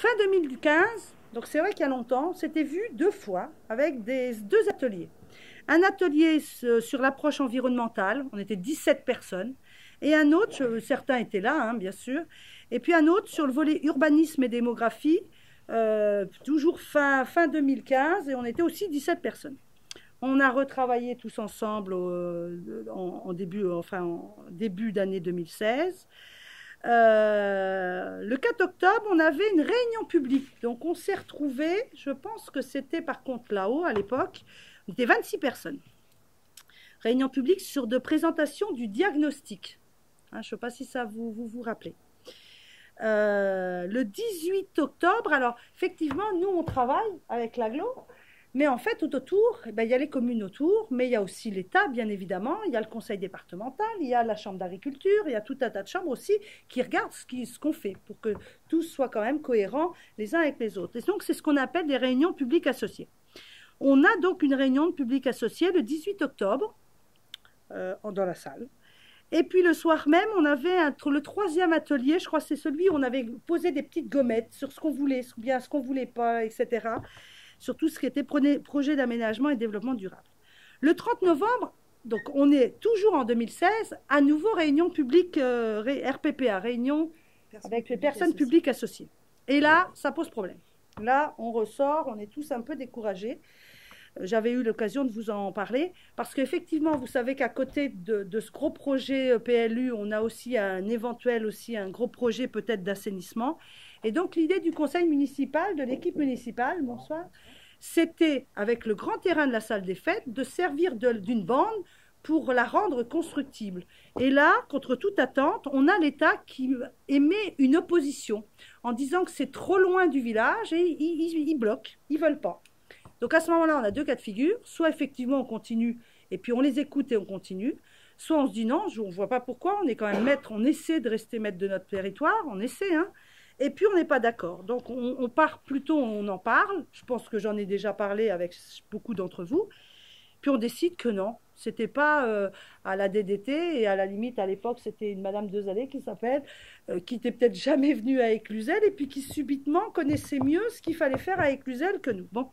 Fin 2015, donc c'est vrai qu'il y a longtemps, c'était vu deux fois avec des, deux ateliers. Un atelier sur l'approche environnementale, on était 17 personnes, et un autre, certains étaient là, hein, bien sûr, et puis un autre sur le volet urbanisme et démographie, euh, toujours fin, fin 2015, et on était aussi 17 personnes. On a retravaillé tous ensemble en, début, enfin, en début d'année 2016. Euh, le 4 octobre, on avait une réunion publique. Donc, on s'est retrouvés, je pense que c'était par contre là-haut à l'époque, on était 26 personnes. Réunion publique sur de présentation du diagnostic. Hein, je ne sais pas si ça vous vous, vous rappelez. Euh, le 18 octobre, alors effectivement, nous on travaille avec l'aglo, mais en fait, tout autour, eh ben, il y a les communes autour, mais il y a aussi l'État, bien évidemment, il y a le conseil départemental, il y a la chambre d'agriculture, il y a tout un tas de chambres aussi qui regardent ce qu'on fait pour que tout soit quand même cohérent les uns avec les autres. Et donc, c'est ce qu'on appelle des réunions publiques associées. On a donc une réunion de public associé le 18 octobre euh, dans la salle. Et puis le soir même, on avait le troisième atelier, je crois que c'est celui où on avait posé des petites gommettes sur ce qu'on voulait, bien ce qu'on voulait pas, etc. Sur tout ce qui était projet d'aménagement et développement durable. Le 30 novembre, donc on est toujours en 2016, à nouveau réunion publique euh, RPPA, réunion avec les personnes publiques associées. Et là, ça pose problème. Là, on ressort, on est tous un peu découragés j'avais eu l'occasion de vous en parler, parce qu'effectivement, vous savez qu'à côté de, ce gros projet euh, PLU, on a aussi un éventuel, aussi un gros projet peut-être d'assainissement. Et donc l'idée du conseil municipal, de l'équipe municipale, bonsoir, c'était, avec le grand terrain de la salle des fêtes, de servir d'une bande pour la rendre constructible. Et là, contre toute attente, on a l'État qui émet une opposition en disant que c'est trop loin du village et ils, bloquent, ils veulent pas. Donc à ce moment-là, on a deux cas de figure. Soit effectivement on continue et puis on les écoute et on continue. Soit on se dit non, on ne voit pas pourquoi, on est quand même maître, on essaie de rester maître de notre territoire, on essaie, hein. Et puis on n'est pas d'accord. Donc on, part plutôt, on en parle. Je pense que j'en ai déjà parlé avec beaucoup d'entre vous. Puis on décide que non, c'était pas euh, à la DDT et à la limite à l'époque c'était une Madame Dezalé qui s'appelle, euh, qui était peut-être jamais venue à Éclusel et puis qui subitement connaissait mieux ce qu'il fallait faire à Éclusel que nous. Bon,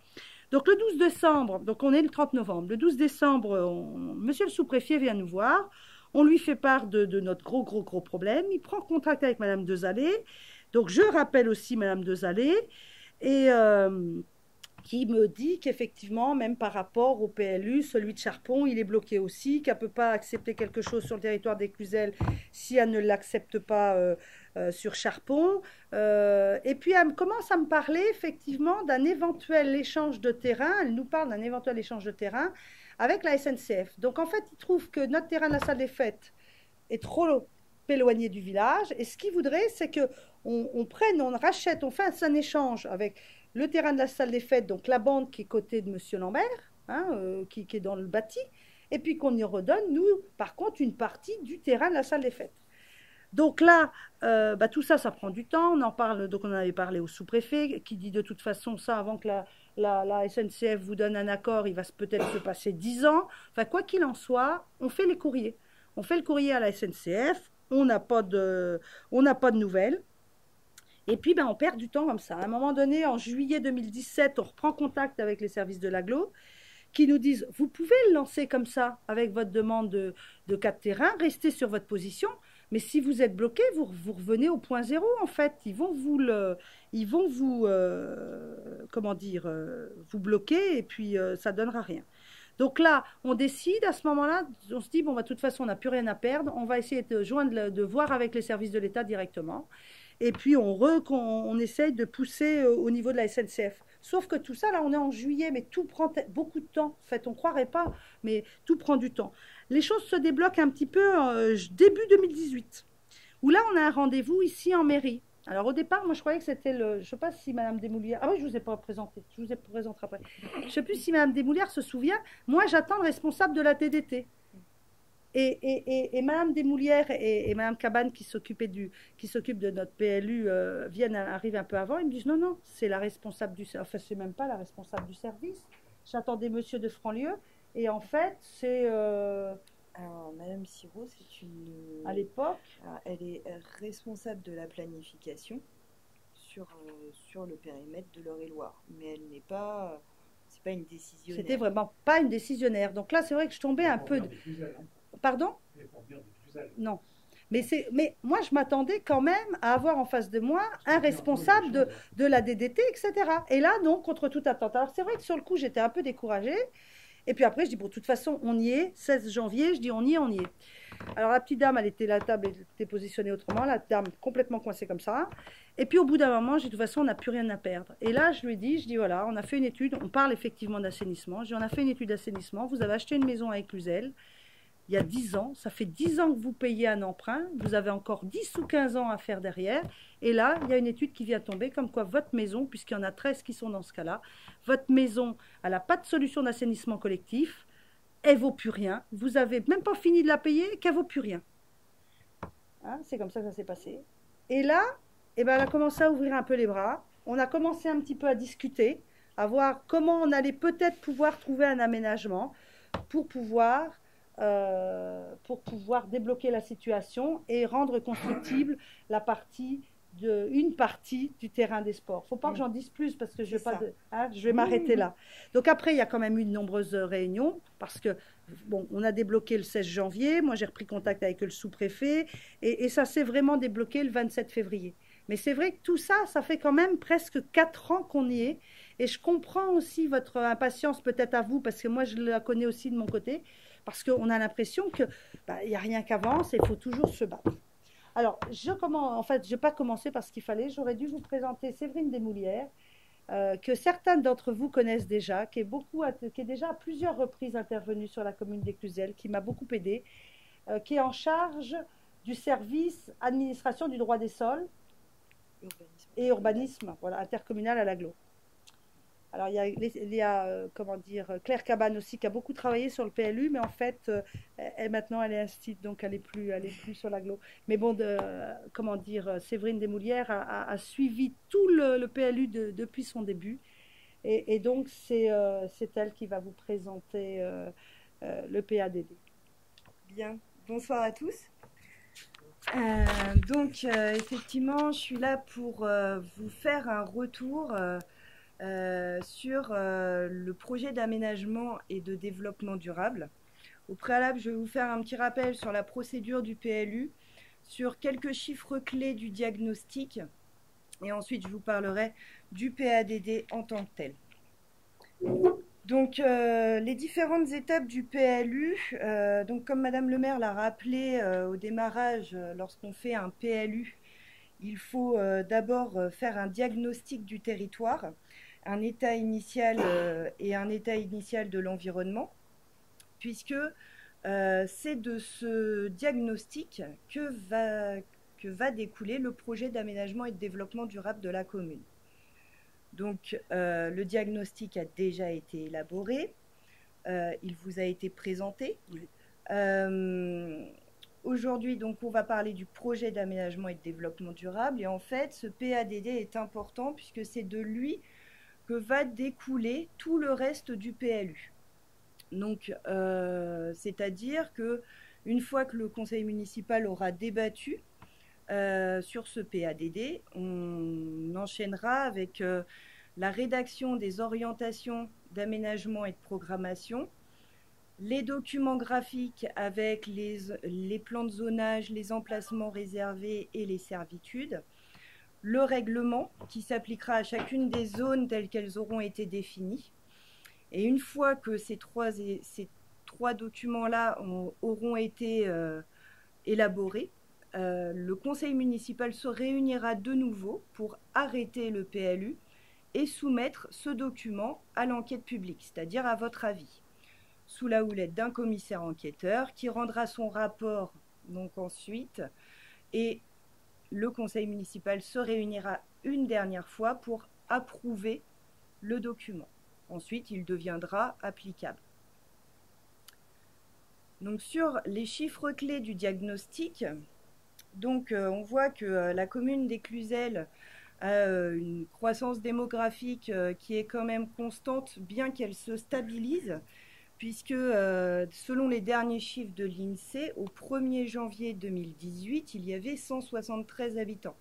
donc le 12 décembre, donc on est le 30 novembre, le 12 décembre, monsieur le sous-préfet vient nous voir, on lui fait part de, notre gros, gros, gros problème, il prend contact avec madame Dezalé, donc je rappelle aussi madame Dezalé, et euh, qui me dit qu'effectivement, même par rapport au PLU, celui de Charpon, il est bloqué aussi, qu'elle ne peut pas accepter quelque chose sur le territoire des si elle ne l'accepte pas euh, euh, sur Charpon. Et puis elle commence à me parler effectivement d'un éventuel échange de terrain. Elle nous parle d'un éventuel échange de terrain avec la SNCF. Donc en fait, il trouve que notre terrain de la salle des fêtes est trop éloigné du village. Et ce qu'il voudrait, c'est que on, prenne, on rachète, on fasse un échange avec le terrain de la salle des fêtes, donc la bande qui est côté de Monsieur Lambert, hein, euh, qui, est dans le bâti, et puis qu'on y redonne, nous, par contre, une partie du terrain de la salle des fêtes. Donc là, euh, bah, tout ça, ça prend du temps. On en parle, donc on en avait parlé au sous-préfet, qui dit de toute façon ça, avant que la, SNCF vous donne un accord, il va peut-être se passer dix ans. Enfin, quoi qu'il en soit, on fait les courriers. On fait le courrier à la SNCF, on n'a pas, de, on pas de nouvelles. Et puis, ben, on perd du temps comme ça. À un moment donné, en juillet 2017, on reprend contact avec les services de l'aglo qui nous disent, vous pouvez le lancer comme ça, avec votre demande de, de cas de restez sur votre position, mais si vous êtes bloqué, vous, vous revenez au point zéro en fait. Ils vont vous le, ils vont vous, euh, comment dire, euh, vous bloquer et puis euh, ça donnera rien. Donc là, on décide à ce moment-là, on se dit bon, bah, de toute façon, on n'a plus rien à perdre. On va essayer de joindre, de voir avec les services de l'État directement. Et puis on, on, essaye de pousser au niveau de la SNCF. Sauf que tout ça, là, on est en juillet, mais tout prend beaucoup de temps. En fait, on ne croirait pas, mais tout prend du temps les choses se débloquent un petit peu euh, début 2018, où là, on a un rendez-vous ici en mairie. Alors au départ, moi je croyais que c'était le. Je ne sais pas si Madame Desmoulières. Ah oui, je ne vous ai pas présenté. Je vous ai présenté après. Je ne sais plus si Madame Desmoulières se souvient. Moi, j'attends le responsable de la TDT. Et, et, et, Madame Desmoulières et, et Madame Cabane qui s'occupaient du, qui de notre PLU euh, viennent arriver un peu avant. Ils me disent non non, c'est la responsable du, enfin c'est même pas la responsable du service. J'attendais Monsieur de Franlieu et en fait, c'est. Euh, alors, Madame Siro, c'est une. À l'époque Elle est responsable de la planification sur, euh, sur le périmètre de l'Eure-et-Loire. Mais elle n'est pas. C'est pas une décisionnaire. C'était vraiment pas une décisionnaire. Donc là, c'est vrai que je tombais un peu. de- Pardon? Non. Mais, c'est, mais moi, je m'attendais quand même à avoir en face de moi un responsable de, de la DDT, etc. Et là, non, contre toute attente. Alors, c'est vrai que sur le coup, j'étais un peu découragée. Et puis après, je dis, bon, de toute façon, on y est. 16 janvier, je dis, on y est, on y est. Alors, la petite dame, elle était, la table était positionnée autrement. La dame complètement coincée comme ça. Et puis, au bout d'un moment, j'ai de toute façon, on n'a plus rien à perdre. Et là, je lui dit, je dis, voilà, on a fait une étude. On parle effectivement d'assainissement. Je dis, on a fait une étude d'assainissement. Vous avez acheté une maison à Éclusel il y a 10 ans. Ça fait 10 ans que vous payez un emprunt. Vous avez encore 10 ou 15 ans à faire derrière. Et là, il y a une étude qui vient tomber comme quoi votre maison, puisqu'il y en a 13 qui sont dans ce cas-là, votre maison, elle n'a pas de solution d'assainissement collectif. Elle vaut plus rien. Vous avez même pas fini de la payer, qu'elle vaut plus rien. Hein, c'est comme ça que ça s'est passé. Et là, eh ben, elle a commencé à ouvrir un peu les bras. On a commencé un petit peu à discuter, à voir comment on allait peut-être pouvoir trouver un aménagement pour pouvoir euh, pour pouvoir débloquer la situation et rendre constructible la partie de, une partie du terrain des sports. Faut pas que j'en dise plus parce que je vais, pas de- hein, je vais m'arrêter là. Donc après, il y a quand même eu de nombreuses réunions parce que bon, on a débloqué le 16 janvier. Moi, j'ai repris contact avec le sous-préfet et, et ça s'est vraiment débloqué le 27 février. Mais c'est vrai que tout ça, ça fait quand même presque quatre ans qu'on y est. Et je comprends aussi votre impatience, peut-être à vous, parce que moi, je la connais aussi de mon côté, parce qu'on a l'impression que bah, il n'y a rien qui avance et il faut toujours se battre. Alors, je commence, en fait, je n'ai pas commencé par ce qu'il fallait. J'aurais dû vous présenter Séverine Desmoulières, euh, que certains d'entre vous connaissent déjà, qui est, beaucoup, qui est déjà à plusieurs reprises intervenue sur la commune d'Éclusel, qui m'a beaucoup aidé, euh, qui est en charge du service administration du droit des sols Urbanisme. et urbanisme voilà, intercommunal à l'aglo. Alors il y a, euh, comment dire, Claire Cabane aussi qui a beaucoup travaillé sur le PLU, mais en fait, euh, elle, maintenant elle est instite, donc elle est plus, elle plus sur l'aglo. Mais bon, euh, comment dire, euh, Séverine Desmoulières a, suivi tout le, PLU de- depuis son début, et, donc c'est euh, elle qui va vous présenter euh, euh, le PADD. Bien, bonsoir à tous. Euh, donc, euh, effectivement, je suis là pour euh, vous faire un retour euh, sur euh, le projet d'aménagement et de développement durable. Au préalable, je vais vous faire un petit rappel sur la procédure du PLU, sur quelques chiffres clés du diagnostic, et ensuite je vous parlerai du PADD en tant que tel. Donc, euh, les différentes étapes du PLU, donc comme Madame le maire l'a rappelé au démarrage, lorsqu'on fait un PLU, il faut d'abord faire un diagnostic du territoire, un état initial euh, et un état initial de l'environnement, puisque euh, c'est de ce diagnostic que va, que va découler le projet d'aménagement et de développement durable de la commune. Donc, euh, le diagnostic a déjà été élaboré, il vous a été présenté. Oui. Aujourd'hui, donc, on va parler du projet d'aménagement et de développement durable. Et en fait, ce PADD est important puisque c'est de lui que va découler tout le reste du PLU. Donc, euh, c'est-à-dire que une fois que le conseil municipal aura débattu euh, sur ce PADD, on enchaînera avec euh, la rédaction des orientations d'aménagement et de programmation, les documents graphiques avec les, les plans de zonage, les emplacements réservés et les servitudes, le règlement qui s'appliquera à chacune des zones telles qu'elles auront été définies. Et une fois que ces trois, documents-là ont- auront été euh, élaborés, euh, le conseil municipal se réunira de nouveau pour arrêter le PLU et soumettre ce document à l'enquête publique, c'est-à-dire à votre avis, sous la houlette d'un commissaire enquêteur qui rendra son rapport donc ensuite et le conseil municipal se réunira une dernière fois pour approuver le document. Ensuite, il deviendra applicable. Donc sur les chiffres clés du diagnostic, euh, on voit que euh, la commune d'Éclusel a euh, une croissance démographique qui est quand même constante, bien qu'elle se stabilise, puisque euh, selon les derniers chiffres de l'INSEE, au 1er janvier 2018, il y avait 173 habitants.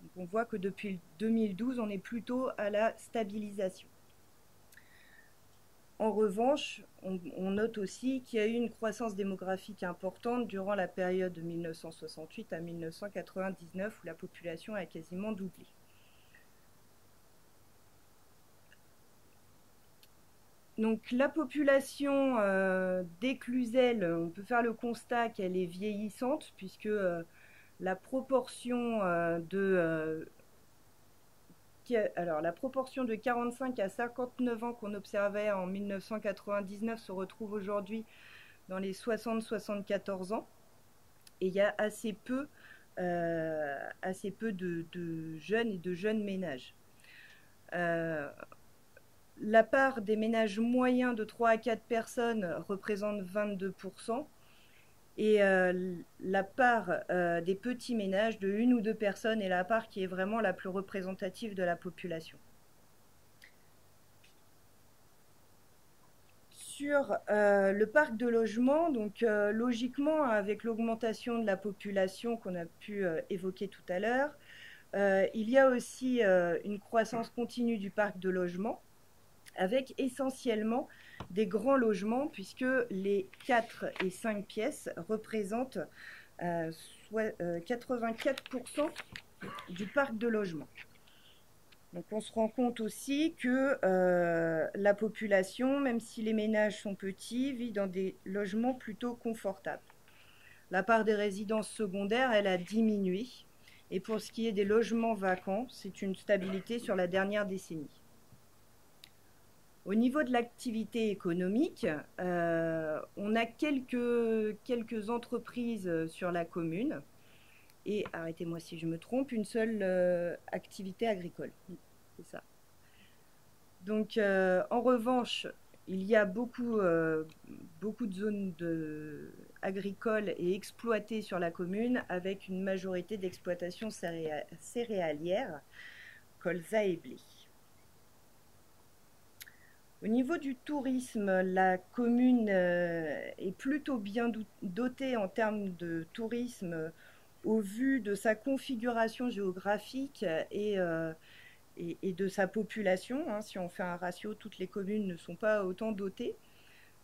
Donc on voit que depuis 2012, on est plutôt à la stabilisation. En revanche, on, note aussi qu'il y a eu une croissance démographique importante durant la période de 1968 à 1999 où la population a quasiment doublé. Donc la population euh, on peut faire le constat qu'elle est vieillissante puisque euh, la proportion euh, de euh, alors la proportion de 45 à 59 ans qu'on observait en 1999 se retrouve aujourd'hui dans les 60-74 ans. Et il y a assez peu assez peu de, jeunes et de jeunes ménages la part des ménages moyens de 3 à 4 personnes représente 22%. Et euh, la part euh, des petits ménages de une ou deux personnes est la part qui est vraiment la plus représentative de la population. Sur euh, le parc de logement, donc logiquement avec l'augmentation de la population qu'on a pu évoquer tout à l'heure, il y a aussi une croissance continue du parc de logement avec essentiellement des grands logements, puisque les 4 et 5 pièces représentent 84% euh, du parc de logement. Donc on se rend compte aussi que euh, la population, même si les ménages sont petits, vit dans des logements plutôt confortables. La part des résidences secondaires, elle a diminué. Et pour ce qui est des logements vacants, c'est une stabilité sur la dernière décennie. Au niveau de l'activité économique, euh, on a quelques, entreprises sur la commune et, arrêtez-moi si je me trompe, une seule euh, activité agricole. C'est ça. Donc, euh, en revanche, il y a beaucoup, de zones agricoles et exploitées sur la commune avec une majorité d'exploitations céréalières, colza et blé. Au niveau du tourisme, la commune euh, est plutôt bien dotée en termes de tourisme euh, au vu de sa configuration géographique et, euh, de sa population. Hein. Si on fait un ratio, toutes les communes ne sont pas autant dotées,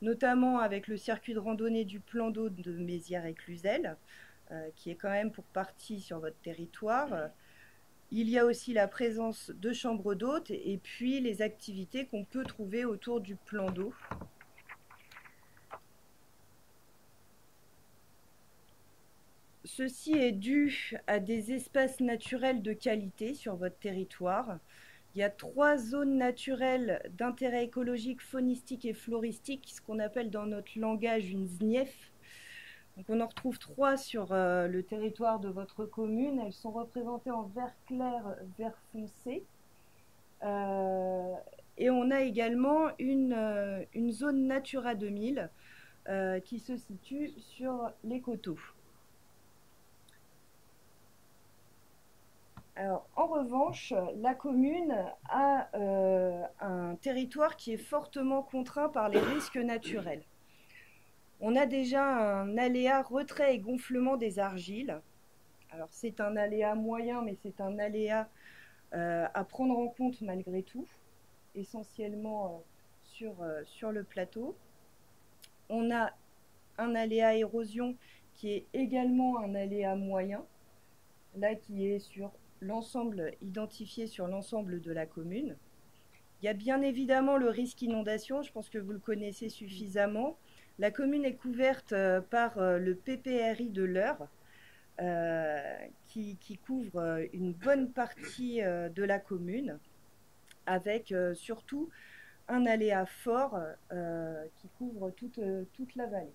notamment avec le circuit de randonnée du plan d'eau de Mézières et Cluzel, qui est quand même pour partie sur votre territoire. Il y a aussi la présence de chambres d'hôtes et puis les activités qu'on peut trouver autour du plan d'eau. Ceci est dû à des espaces naturels de qualité sur votre territoire. Il y a trois zones naturelles d'intérêt écologique, faunistique et floristique, ce qu'on appelle dans notre langage une ZNIEF. On en retrouve trois sur euh, le territoire de votre commune. Elles sont représentées en vert clair, vert foncé. Euh, et on a également une, euh, une zone Natura 2000 qui se situe sur les coteaux. En revanche, la commune a un territoire qui est fortement contraint par les risques naturels. On a déjà un aléa retrait et gonflement des argiles. Alors c'est un aléa moyen, mais c'est un aléa euh, à prendre en compte malgré tout, essentiellement euh, sur, euh, sur le plateau. On a un aléa érosion qui est également un aléa moyen, là qui est sur l'ensemble identifié sur l'ensemble de la commune. Il y a bien évidemment le risque inondation, je pense que vous le connaissez suffisamment. La commune est couverte euh, par euh, le PPRI de l'Eure, euh, qui, couvre une bonne partie de la commune, avec surtout un aléa fort qui couvre toute, la vallée.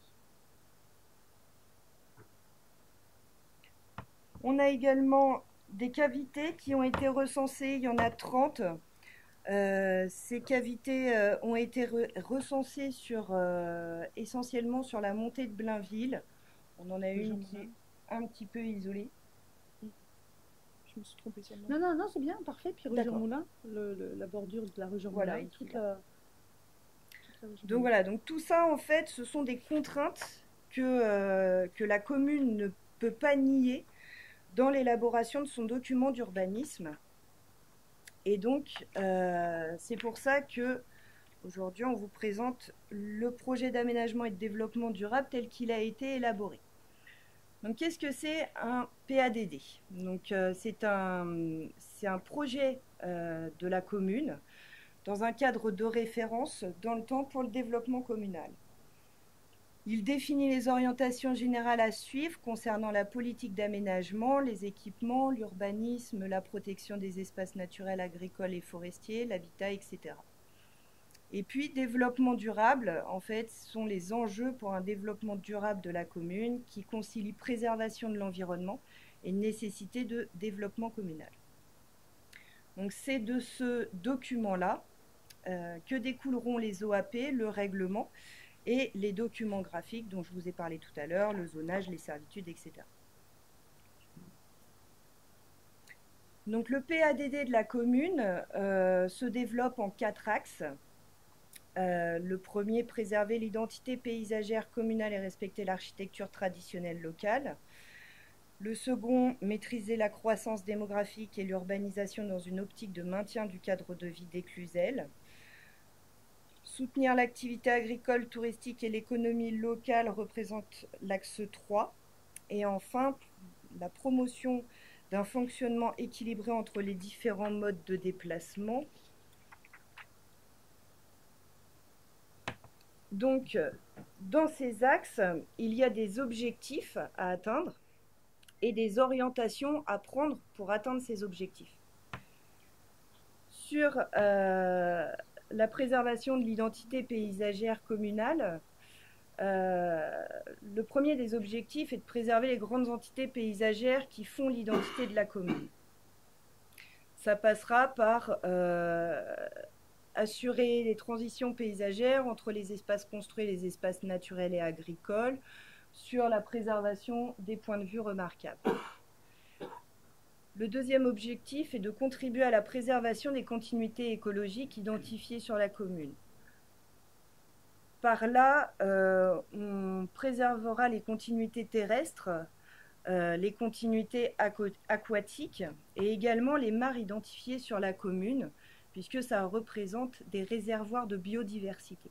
On a également des cavités qui ont été recensées, il y en a 30 euh, ces cavités euh, ont été recensées sur, euh, essentiellement sur la montée de Blainville. On en a une qui est un petit peu isolée. Je me suis trompée Non, non, non, c'est bien, parfait. Puis rue Moulin, la bordure de la rue Jean voilà, donc voilà, donc tout ça en fait, ce sont des contraintes que, que la commune ne peut pas nier dans l'élaboration de son document d'urbanisme. Et donc, euh, c'est pour ça que aujourd'hui, on vous présente le projet d'aménagement et de développement durable tel qu'il a été élaboré. Donc, qu'est-ce que c'est un PADD Donc, euh, c'est un, projet euh, de la commune dans un cadre de référence dans le temps pour le développement communal. Il définit les orientations générales à suivre concernant la politique d'aménagement, les équipements, l'urbanisme, la protection des espaces naturels, agricoles et forestiers, l'habitat, etc. Et puis, développement durable, en fait, sont les enjeux pour un développement durable de la commune qui concilie préservation de l'environnement et nécessité de développement communal. Donc, c'est de ce document-là euh, que découleront les OAP, le règlement, et les documents graphiques dont je vous ai parlé tout à l'heure, le zonage, les servitudes, etc. Donc le PADD de la commune euh, se développe en quatre axes. Euh, le premier, préserver l'identité paysagère communale et respecter l'architecture traditionnelle locale. Le second, maîtriser la croissance démographique et l'urbanisation dans une optique de maintien du cadre de vie d'éclusel Soutenir l'activité agricole, touristique et l'économie locale représente l'axe 3. Et enfin, la promotion d'un fonctionnement équilibré entre les différents modes de déplacement. Donc, dans ces axes, il y a des objectifs à atteindre et des orientations à prendre pour atteindre ces objectifs. Sur euh, la préservation de l'identité paysagère communale, euh, le premier des objectifs est de préserver les grandes entités paysagères qui font l'identité de la commune. Ça passera par euh, assurer les transitions paysagères entre les espaces construits les espaces naturels et agricoles, sur la préservation des points de vue remarquables. Le deuxième objectif est de contribuer à la préservation des continuités écologiques identifiées sur la commune. Par là, euh, on préservera les continuités terrestres, euh, les continuités aquatiques et également les mares identifiées sur la commune, puisque ça représente des réservoirs de biodiversité.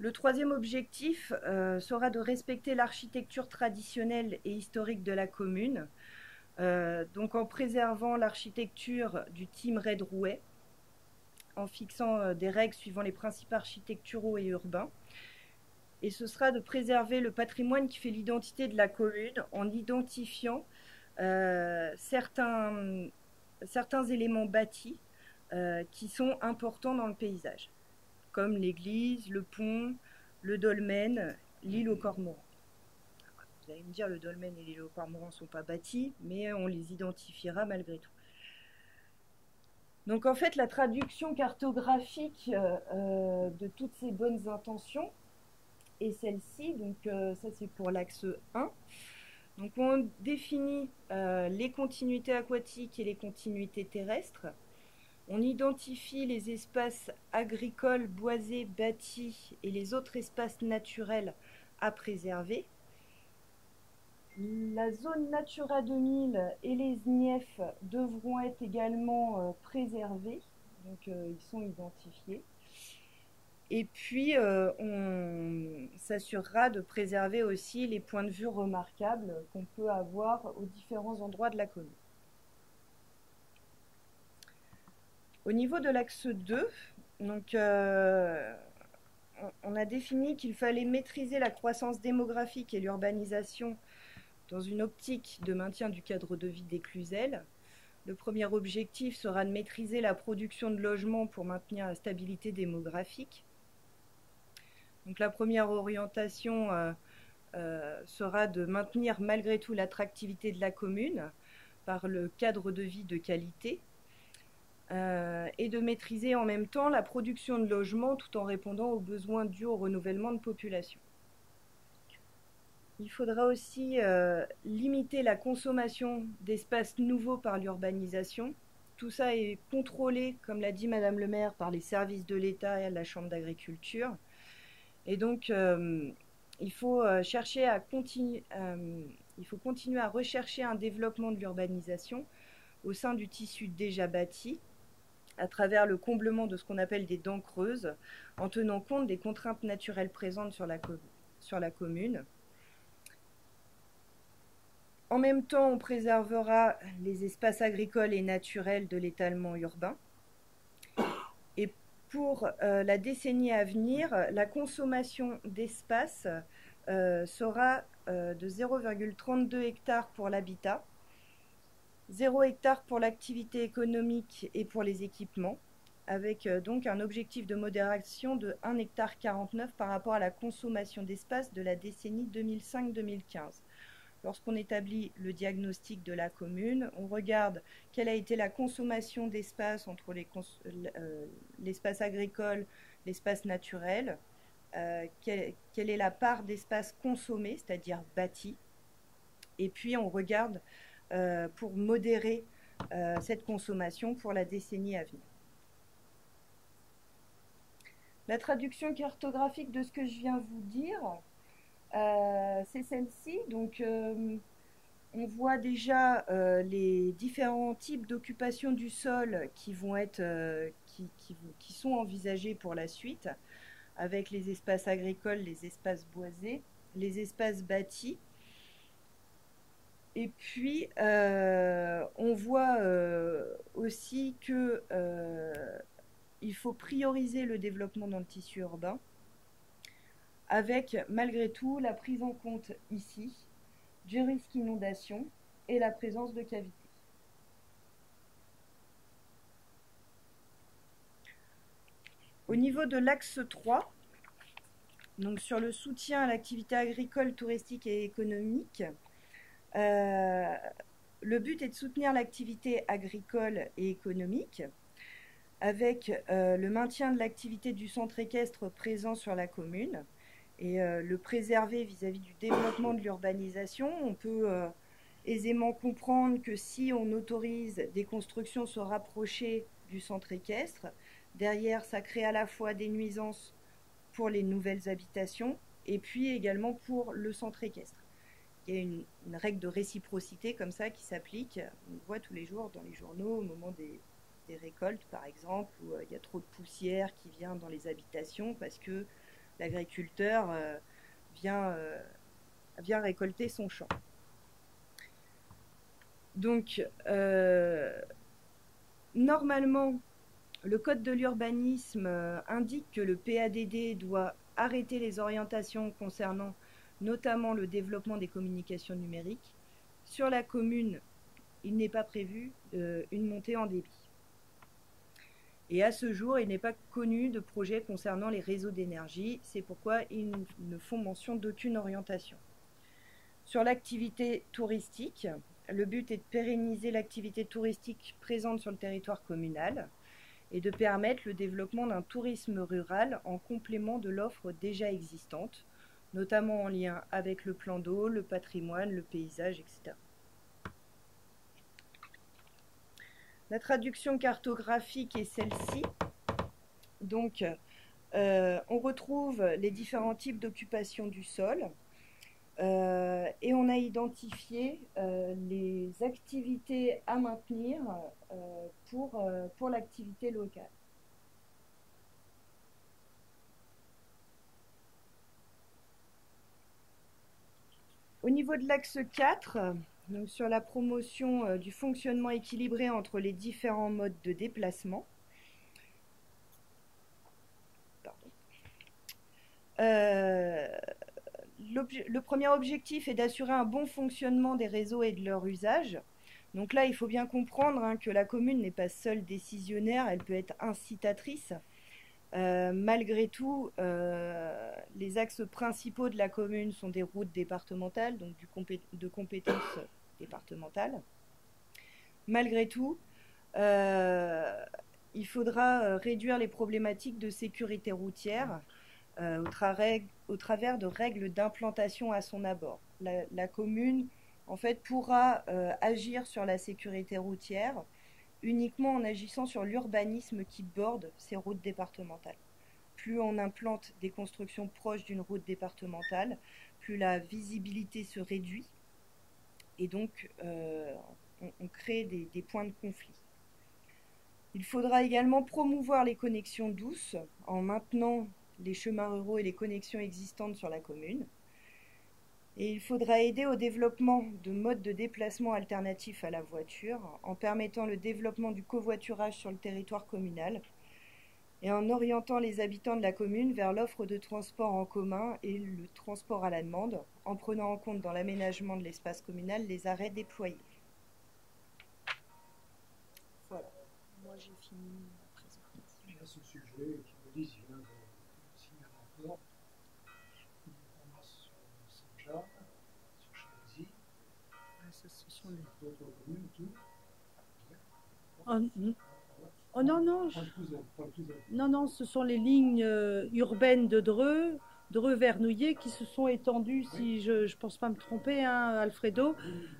Le troisième objectif euh, sera de respecter l'architecture traditionnelle et historique de la commune, euh, donc en préservant l'architecture du team Red Rouet, en fixant euh, des règles suivant les principes architecturaux et urbains. Et ce sera de préserver le patrimoine qui fait l'identité de la commune en identifiant certains, certains éléments bâtis qui sont importants dans le paysage comme l'église, le pont, le dolmen, l'île aux cormorans. Vous allez me dire, le dolmen et l'île aux cormorans ne sont pas bâtis, mais on les identifiera malgré tout. Donc en fait, la traduction cartographique euh, euh, de toutes ces bonnes intentions est celle-ci. Donc euh, ça, c'est pour l'axe 1. Donc on définit les continuités aquatiques et les continuités terrestres. On identifie les espaces agricoles, boisés, bâtis et les autres espaces naturels à préserver. La zone Natura 2000 et les NIEF devront être également euh, préservés, donc euh, ils sont identifiés. Et puis, euh, on s'assurera de préserver aussi les points de vue remarquables qu'on peut avoir aux différents endroits de la commune. Au niveau de l'axe 2, donc, on a défini qu'il fallait maîtriser la croissance démographique et l'urbanisation dans une optique de maintien du cadre de vie des. Le premier objectif sera de maîtriser la production de logements pour maintenir la stabilité démographique. Donc la première orientation euh, euh, sera de maintenir malgré tout l'attractivité de la commune par le cadre de vie de qualité euh, et de maîtriser en même temps la production de logements tout en répondant aux besoins dus au renouvellement de population. Il faudra aussi euh, limiter la consommation d'espaces nouveaux par l'urbanisation. Tout ça est contrôlé, comme l'a dit Madame le maire, par les services de l'État et la Chambre d'agriculture. Et donc, euh, il faut chercher à continuer. il faut continuer à rechercher un développement de l'urbanisation au sein du tissu déjà bâti, à travers le comblement de ce qu'on appelle des dents creuses, en tenant compte des contraintes naturelles présentes sur la commune. En même temps, on préservera les espaces agricoles et naturels de l'étalement urbain. Et pour euh, la décennie à venir, la consommation d'espace euh, sera euh, de 0,32 hectares pour l'habitat, 0 hectare pour l'activité économique et pour les équipements, avec donc un objectif de modération de 1 hectare 49 par rapport à la consommation d'espace de la décennie 2005-2015. Lorsqu'on établit le diagnostic de la commune, on regarde quelle a été la consommation d'espace entre euh, l'espace agricole, l'espace naturel, euh, quelle, est la part d'espace consommé, c'est-à-dire bâti, et puis on regarde euh, pour modérer cette consommation pour la décennie à venir. La traduction cartographique de ce que je viens vous dire, c'est celle-ci. Donc, on voit déjà les différents types d'occupation du sol qui vont être, qui, sont envisagés pour la suite, avec les espaces agricoles, les espaces boisés, les espaces bâtis, et puis, euh, on voit euh, aussi que euh, il faut prioriser le développement dans le tissu urbain, avec malgré tout la prise en compte ici du risque inondation et la présence de cavités. Au niveau de l'axe 3, donc sur le soutien à l'activité agricole, touristique et économique, euh, le but est de soutenir l'activité agricole et économique avec euh, le maintien de l'activité du centre équestre présent sur la commune et euh, le préserver vis-à-vis du développement de l'urbanisation. On peut aisément comprendre que si on autorise des constructions se rapprocher du centre équestre, derrière ça crée à la fois des nuisances pour les nouvelles habitations et puis également pour le centre équestre il y a une, règle de réciprocité comme ça qui s'applique. On le voit tous les jours dans les journaux au moment des, récoltes, par exemple, où euh, il y a trop de poussière qui vient dans les habitations parce que l'agriculteur euh, vient, euh, vient récolter son champ. Donc, normalement, le Code de l'urbanisme indique que le PADD doit arrêter les orientations concernant notamment le développement des communications numériques. Sur la commune, il n'est pas prévu euh, une montée en débit. Et à ce jour, il n'est pas connu de projet concernant les réseaux d'énergie. C'est pourquoi ils ne font mention d'aucune orientation. Sur l'activité touristique, le but est de pérenniser l'activité touristique présente sur le territoire communal et de permettre le développement d'un tourisme rural en complément de l'offre déjà existante, notamment en lien avec le plan d'eau, le patrimoine, le paysage, etc. La traduction cartographique est celle-ci. Donc, euh, on retrouve les différents types d'occupation du sol euh, et on a identifié euh, les activités à maintenir pour, pour l'activité locale. Au niveau de l'axe 4, donc sur la promotion euh, du fonctionnement équilibré entre les différents modes de déplacement, euh, le premier objectif est d'assurer un bon fonctionnement des réseaux et de leur usage. Donc là, il faut bien comprendre hein, que la commune n'est pas seule décisionnaire, elle peut être incitatrice. Euh, malgré tout, les axes principaux de la commune sont des routes départementales, donc de compétences Malgré tout, euh, il faudra réduire les problématiques de sécurité routière au, travers de règles d'implantation à son abord. La, la, commune, en fait, pourra agir sur la sécurité routière uniquement en agissant sur l'urbanisme qui borde ces routes départementales. Plus on implante des constructions proches d'une route départementale, plus la visibilité se réduit et donc euh, on, crée des points de conflit. Il faudra également promouvoir les connexions douces en maintenant les chemins ruraux et les connexions existantes sur la commune. Et il faudra aider au développement de modes de déplacement alternatifs à la voiture en permettant le développement du covoiturage sur le territoire communal et en orientant les habitants de la commune vers l'offre de transport en commun et le transport à la demande, en prenant en compte dans l'aménagement de l'espace communal les arrêts déployés. Voilà, moi j'ai fini ma présentation. Et à ce sujet, qui me disent, il vient de signer un rapport, on a sur Saint-Jacques, sur Chérisy, sur d'autres communes, tout. Oh, n- oh non, non, non, non, ce sont les lignes euh, urbaines de Dreux, Dreux-Vernouillet, qui se sont étendues, si je ne pense pas me tromper, hein, Alfredo,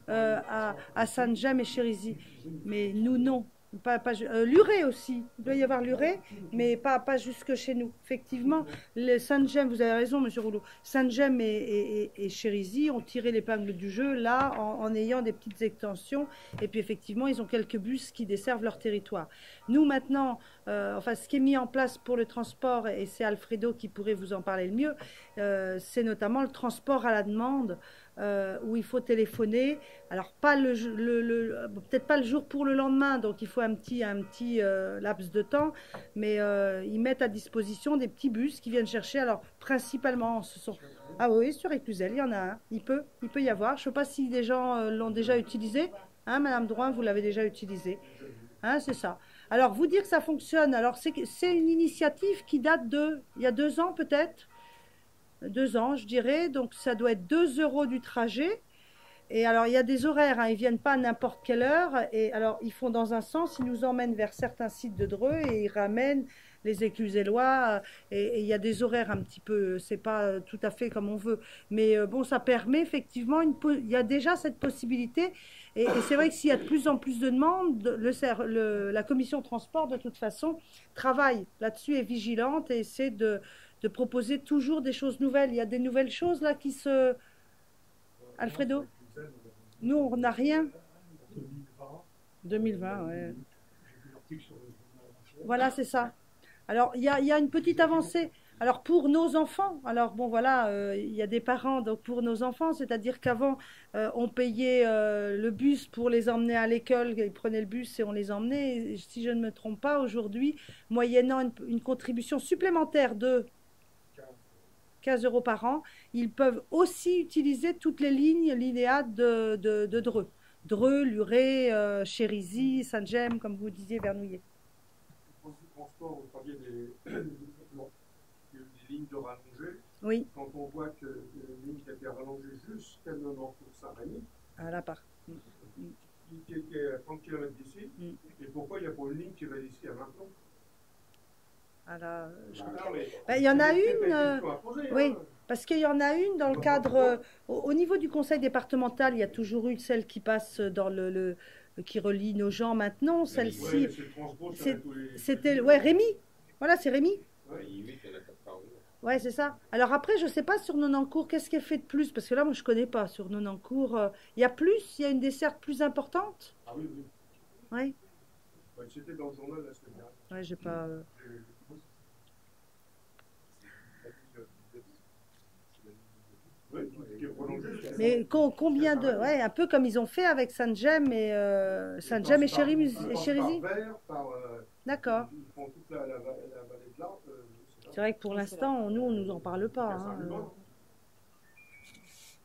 euh, à, à Saint-James et Chérisy. Mais nous, non. Pas, euh, Luret aussi, il doit y avoir Luret, mais pas, pas jusque chez nous. Effectivement, Saint-James, vous avez raison, monsieur Rouleau, Saint-James et, et, ont tiré l'épingle du jeu, là, en, en ayant des petites extensions. Et puis, effectivement, ils ont quelques bus qui desservent leur territoire. Nous, maintenant, euh, enfin, ce qui est mis en place pour le transport, et c'est Alfredo qui pourrait vous en parler le mieux, euh, c'est notamment le transport à la demande, euh, où il faut téléphoner. Alors, pas le, peut-être pas le jour pour le lendemain, donc il faut un petit, un petit euh, laps de temps, mais euh, ils mettent à disposition des petits bus qui viennent chercher. Alors, principalement, ce sont. Ah oui, sur Éclusel, il y en a un. Il peut, il peut y avoir. Je ne sais pas si des gens l'ont déjà utilisé. Hein, Madame Drouin, vous l'avez déjà utilisé. Hein, c'est ça. Alors, vous dire que ça fonctionne, alors c'est une initiative qui date de, il y a deux ans peut-être, deux ans, je dirais. Donc, ça doit être 2 euros du trajet. Et alors, il y a des horaires, hein, ils viennent pas à n'importe quelle heure. Et alors, ils font dans un sens, ils nous emmènent vers certains sites de Dreux et ils ramènent les éclusélois. euh, Et, et il y a des horaires un petit peu, c'est pas euh, tout à fait comme on veut. Mais euh, bon, ça permet effectivement, il y a déjà cette possibilité. Et, et c'est vrai que s'il y a de plus en plus de demandes, le, le- la commission transport, de toute façon, travaille là-dessus, est vigilante et essaie de, de proposer toujours des choses nouvelles. Il y a des nouvelles choses là qui se. Alfredo Nous, on n'a rien. 2020, 2020, ouais. Voilà, c'est ça. Alors, il y a, une petite avancée. Alors, pour nos enfants, alors bon, voilà, euh, il y a des parents, donc pour nos enfants, c'est-à-dire qu'avant, euh, on payait euh, le bus pour les emmener à l'école, ils prenaient le bus et on les emmenait. Si je ne me trompe pas, aujourd'hui, moyennant une contribution supplémentaire de 15 euros par an, ils peuvent aussi utiliser toutes les lignes linéaires de, de, de Dreux. Dreux, Luret, euh, Chérisy, Saint-Gemme, comme vous disiez, Vernouillet. Pour le transport, vous parliez des, lignes de rallongées. Oui, Quand on voit que euh, les lignes étaient rallongées jusqu'à Nonancourt Saint-Rémy, à la part. qui était à 30 km d'ici, Mm. et pourquoi il n'y a pas une ligne qui va d'ici à maintenant À je- Bah, Ben, il y en a une, euh, oui. hein. Parce qu'il y en a une dans le cadre, euh, au, au niveau du conseil départemental, il y a toujours eu celle qui passe dans le, le- qui relie nos gens maintenant. Ouais, Celle-ci, les- c'était, ouais, Rémi. Voilà, c'est Rémi. Ouais. Ouais, c'est ça. Alors après, je sais pas sur Nonancourt, qu'est-ce qui est fait de plus? Parce que là, moi, je connais pas sur Nonancourt. euh, Il y a plus, il y a une desserte plus importante? Ah oui, oui. Ouais. Ouais, C'était dans le journal la semaine dernière. Ouais, j'ai pas. euh, J'ai- Oui, qui est prolongée jusqu'à- Mais co- combien de, ouais, un peu comme ils ont fait avec Saint-Gemme et euh, Saint-Gemme et Chérisy. D'accord. C'est vrai que pour l'instant, nous, on nous en parle pas. hein.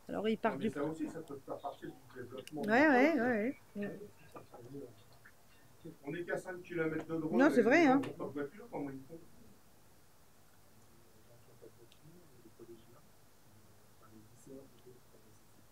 Alors, ils partent du. ça aussi, ça peut faire partie du développement. Ouais, ouais, ouais. ouais. On n'est qu'à 5 km de droite. Non, c'est vrai, hein.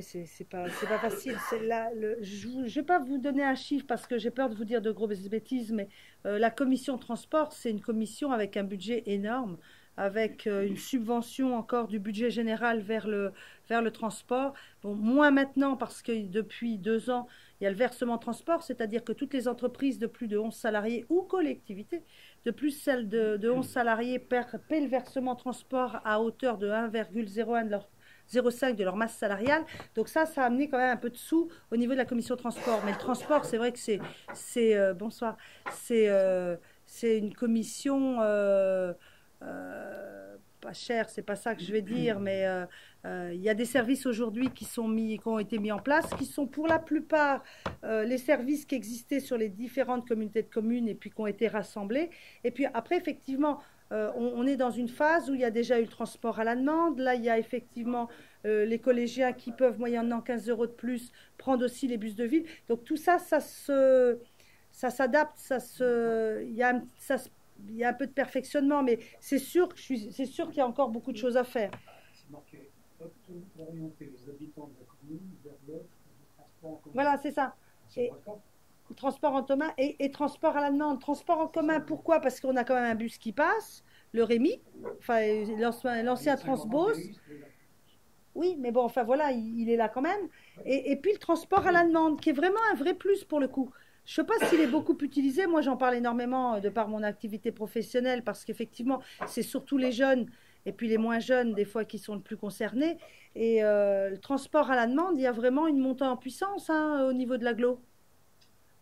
c'est c'est pas, pas facile. Là, je ne vais pas vous donner un chiffre parce que j'ai peur de vous dire de grosses bêtises, mais euh, la commission transport, c'est une commission avec un budget énorme, avec euh, une subvention encore du budget général vers le, transport. Bon, moins maintenant parce que depuis deux ans, il y a le versement transport, c'est-à-dire que toutes les entreprises de plus de 11 salariés ou collectivités de plus celles de, de 11 salariés paient le versement transport à hauteur de 1,01 de leur 0,5 de leur masse salariale. Donc ça, ça a amené quand même un peu de sous au niveau de la commission transport. Mais le transport, c'est vrai que c'est, c'est euh, bonsoir, c'est, euh, c'est une commission euh, pas chère, c'est pas ça que je vais dire, mais il y a des services aujourd'hui qui sont mis, qui ont été mis en place, qui sont pour la plupart les services qui existaient sur les différentes communautés de communes et puis qui ont été rassemblés. Et puis après, effectivement, euh, on, on est dans une phase où il y a déjà eu le transport à la demande. Là, il y a effectivement euh, les collégiens qui peuvent, moyennant 15 euros de plus, prendre aussi les bus de ville. Donc tout ça, ça se, ça s'adapte, ça se, il y a, un- ça se- il y a un peu de perfectionnement, mais c'est sûr que je suis, c'est sûr qu'il y a encore beaucoup de choses à faire. Voilà, c'est ça. Et-. Transport en commun et, et transport à la demande. Transport en commun, pourquoi? Parce qu'on a quand même un bus qui passe, le Rémi, enfin l'ancien Transbos. Oui, mais bon, enfin voilà, il, il est là quand même. Et, et puis le transport à la demande, qui est vraiment un vrai plus pour le coup. Je ne sais pas s'il est beaucoup utilisé. Moi, j'en parle énormément euh, de par mon activité professionnelle, parce qu'effectivement, c'est surtout les jeunes et puis les moins jeunes, des fois, qui sont le plus concernés. Et euh, le transport à la demande, il y a vraiment une montée en puissance hein, au niveau de l'agglo.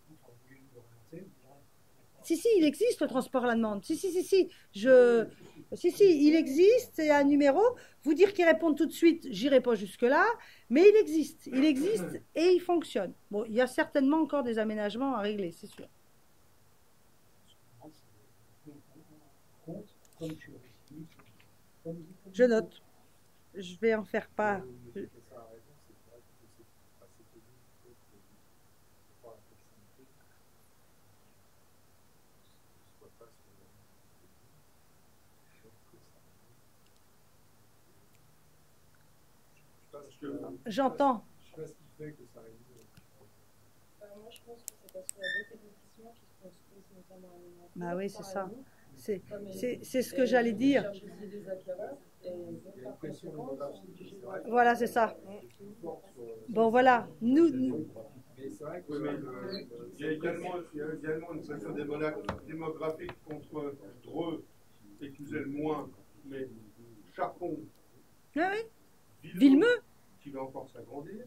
Enfin, vous voulez nous orienter, vous direz. Si, si, il existe le transport à la demande. Si, si, si, si. Je... Si, si, il existe, c'est un numéro. Vous dire qu'il répond tout de suite, j'irai pas jusque-là, mais il existe. Il existe et il fonctionne. Bon, il y a certainement encore des aménagements à régler, c'est sûr. Je note. Je vais en faire part. Euh, ça a raison, c'est vrai que c'est assez connu que de voir la proximité ne soit pas sur la même donc que ça Parce que J'entends. Je sais pas ce qui fait que ça. Euh, moi, je pense que c'est parce qu'il y a beaucoup lotissements qui se construisent notamment à Bah oui, c'est ça. C'est, ce que j'allais dire. Voilà, c'est ça. Euh, Bon, voilà. Nous, nous- Mais c'est vrai que Oui, mais le- il y a également, il y a également une pression démogra- démographique contre Dreux et Cluzel moins, mais Charpon, Ah oui, Villemeux, Villemeux. Qui va encore s'agrandir.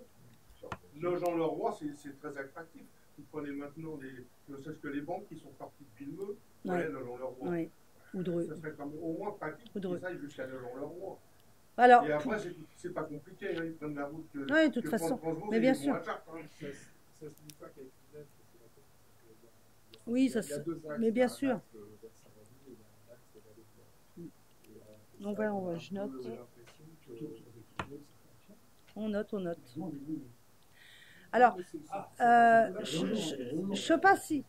Nogent-le-Roi, c'est c'est très attractif. Vous prenez maintenant les, ne serait-ce que les banques qui sont parties de Villemeux, Ouais. ouais. Nogent-le-Roi. Oui. Oudreux. Ça serait comme au moins pratique qu'ils aillent jusqu'à Nogent-le-Roi. Alors, Et après, c'est- c'est pas compliqué, hein, ils prennent la route que, Oui, de toute que façon. Mais bien sûr. Oui, ça il y a se- deux axes, mais bien sûr. Et, euh, On va- je note. On note, on note. Alors, euh, je, je, je sais pas si,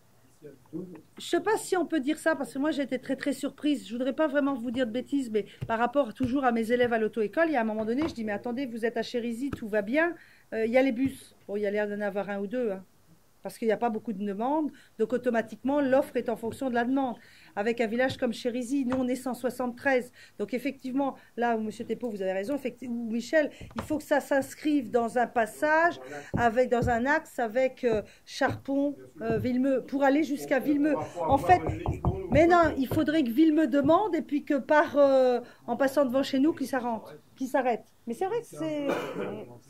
je sais pas si on peut dire ça parce que moi j'ai été très très surprise. Je voudrais pas vraiment vous dire de bêtises, mais par rapport toujours à mes élèves à l'auto-école, il y a un moment donné, je dis mais attendez, vous êtes à Chérisy, tout va bien. Euh, Il y a les bus. Bon, il y a l'air d'en avoir un ou deux, hein, parce qu'il n'y a pas beaucoup de demandes. Donc automatiquement, l'offre est en fonction de la demande. Avec un village comme Chérisy, nous on est 173. Donc effectivement, là où Monsieur Tepo, vous avez raison, ou Michel, il faut que ça s'inscrive dans un passage avec dans un axe avec euh, Charpon, euh, Villemeux, pour aller jusqu'à Villemeux. En fait, mais non, il faudrait que Villemeux demande et puis que par euh, en passant devant chez nous, qu'il s'arrête, s'arrête. Mais c'est vrai que c'est,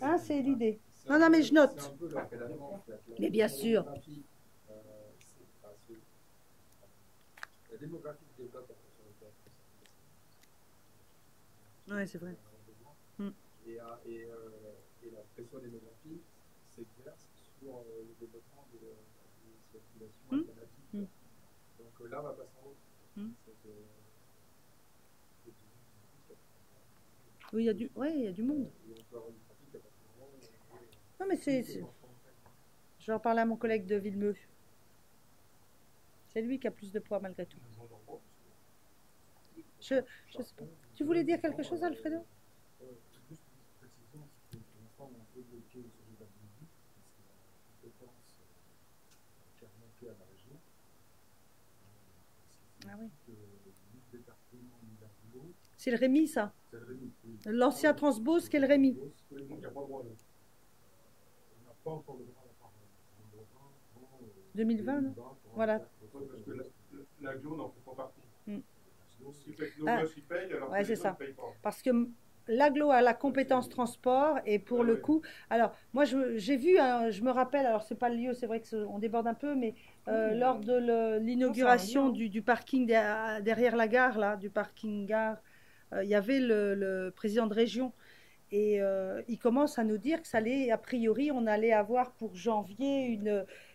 hein, l'idée. Non, non, mais je note. La- la la- la- Mais bien sûr. La euh, c'est- la vrai. Et, et, euh, et la pression démographique s'exerce sur euh, le développement de, Mm. alternatives. Mm. Donc là, on va passer en haut. Mm. C'est que- Oui, il y a du, ouais, y a du monde. Et on peut avoir une mais c'est. Je vais en parler à mon collègue de Villemeux. C'est lui qui a plus de poids malgré tout. Tu voulais dire quelque chose, Alfredo? Ah c'est le Rémi, ça? L'ancien Transbos, qui est le Rémi. 2020, non? Pour Voilà. parce que n'en fait pas partie. Mm. Nos Ah. Ouais, c'est ça. Parce que l'aglo a la compétence transport et pour Ouais, le coup, alors moi j'ai vu, hein, je me rappelle, alors c'est pas le lieu, c'est vrai qu'on déborde un peu, mais euh, Oui, lors mais- de l'inauguration du, du parking der- derrière la gare, là, du parking gare, euh, il y avait le, le président de région et euh, il commence à nous dire que ça allait, a priori, on allait avoir pour janvier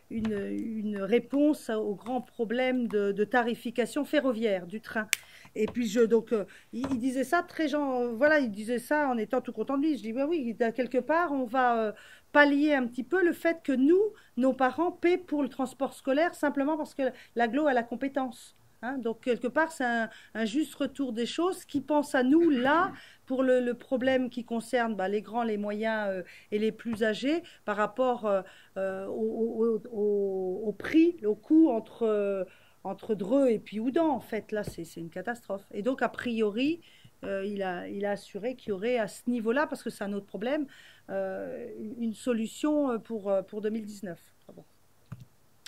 une, réponse au grand problème de, tarification ferroviaire du train. Et puis je donc euh, il, disait ça très voilà il disait ça en étant tout content de lui. Je dis bah oui quelque part on va euh, pallier un petit peu le fait que nous nos parents paient pour le transport scolaire simplement parce que l'aglo a la compétence. Hein, donc quelque part c'est un juste retour des choses qui pense à nous là pour le, le problème qui concerne bah, les grands, les moyens euh, et les plus âgés par rapport euh, euh, au, au- au- au prix, au coût entre entre Dreux et puis Oudan, en fait, là, c'est une catastrophe. Et donc, a priori, euh, il, a, il a assuré qu'il y aurait à ce niveau-là, parce que c'est un autre problème, euh, une solution pour, pour 2019. Ah bon.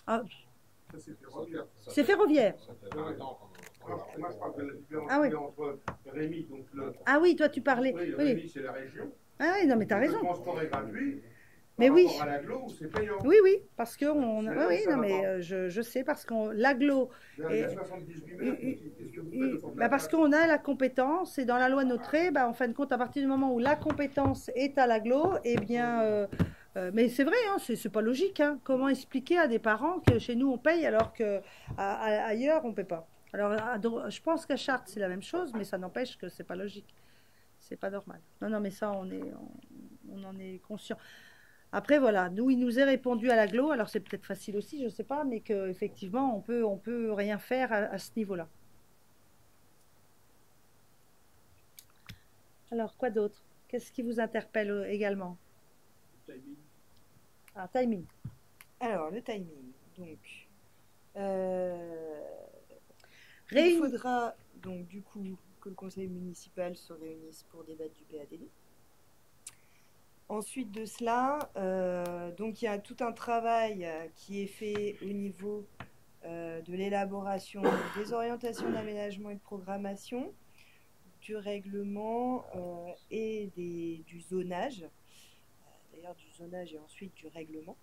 Ah, Ça, c'est ferroviaire. c'est ferroviaire. Ça fait 20 ans qu'on en Moi, je parle de la différence Ah oui. entre Rémi, donc le. Ah oui, toi, tu parlais. Oui, Oui, Rémi, c'est la région. ah oui non, mais tu as Le raison. transport est gratuit. Mais oui. rapport à l'aglo, c'est payant. Oui, oui, parce que on, oui, oui, non, mais euh, je, je sais parce qu'on l'aglo, Et- 78 mètres. et- Qu'est-ce que vous et- faites autour de la bah parce qu'on a la compétence et dans la loi Notré, bah, en fin de compte, à partir du moment où la compétence est à l'aglo, eh bien, euh, euh, mais c'est vrai, hein, c'est c'est pas logique. hein. Comment expliquer à des parents que chez nous on paye alors que à- à- ailleurs on paie pas? Alors, je pense qu'à Chartres c'est la même chose, mais ça n'empêche que c'est pas logique, c'est pas normal. Non, non, mais ça on est, on, on en est conscient. Après voilà, nous il nous est répondu à l'aglo, alors c'est peut-être facile aussi, je sais pas, mais que effectivement on peut, on peut rien faire à, à ce niveau-là. Alors, quoi d'autre? Qu'est-ce qui vous interpelle euh, également? Timing. Ah, timing. Alors, le timing. Donc, euh, il faudra donc du coup que le conseil municipal se réunisse pour débattre du PADD. Ensuite de cela, euh, donc il y a tout un travail euh, qui est fait au niveau euh, de l'élaboration des orientations d'aménagement et de programmation, du règlement euh, et des- du zonage, d'ailleurs du zonage et ensuite du règlement.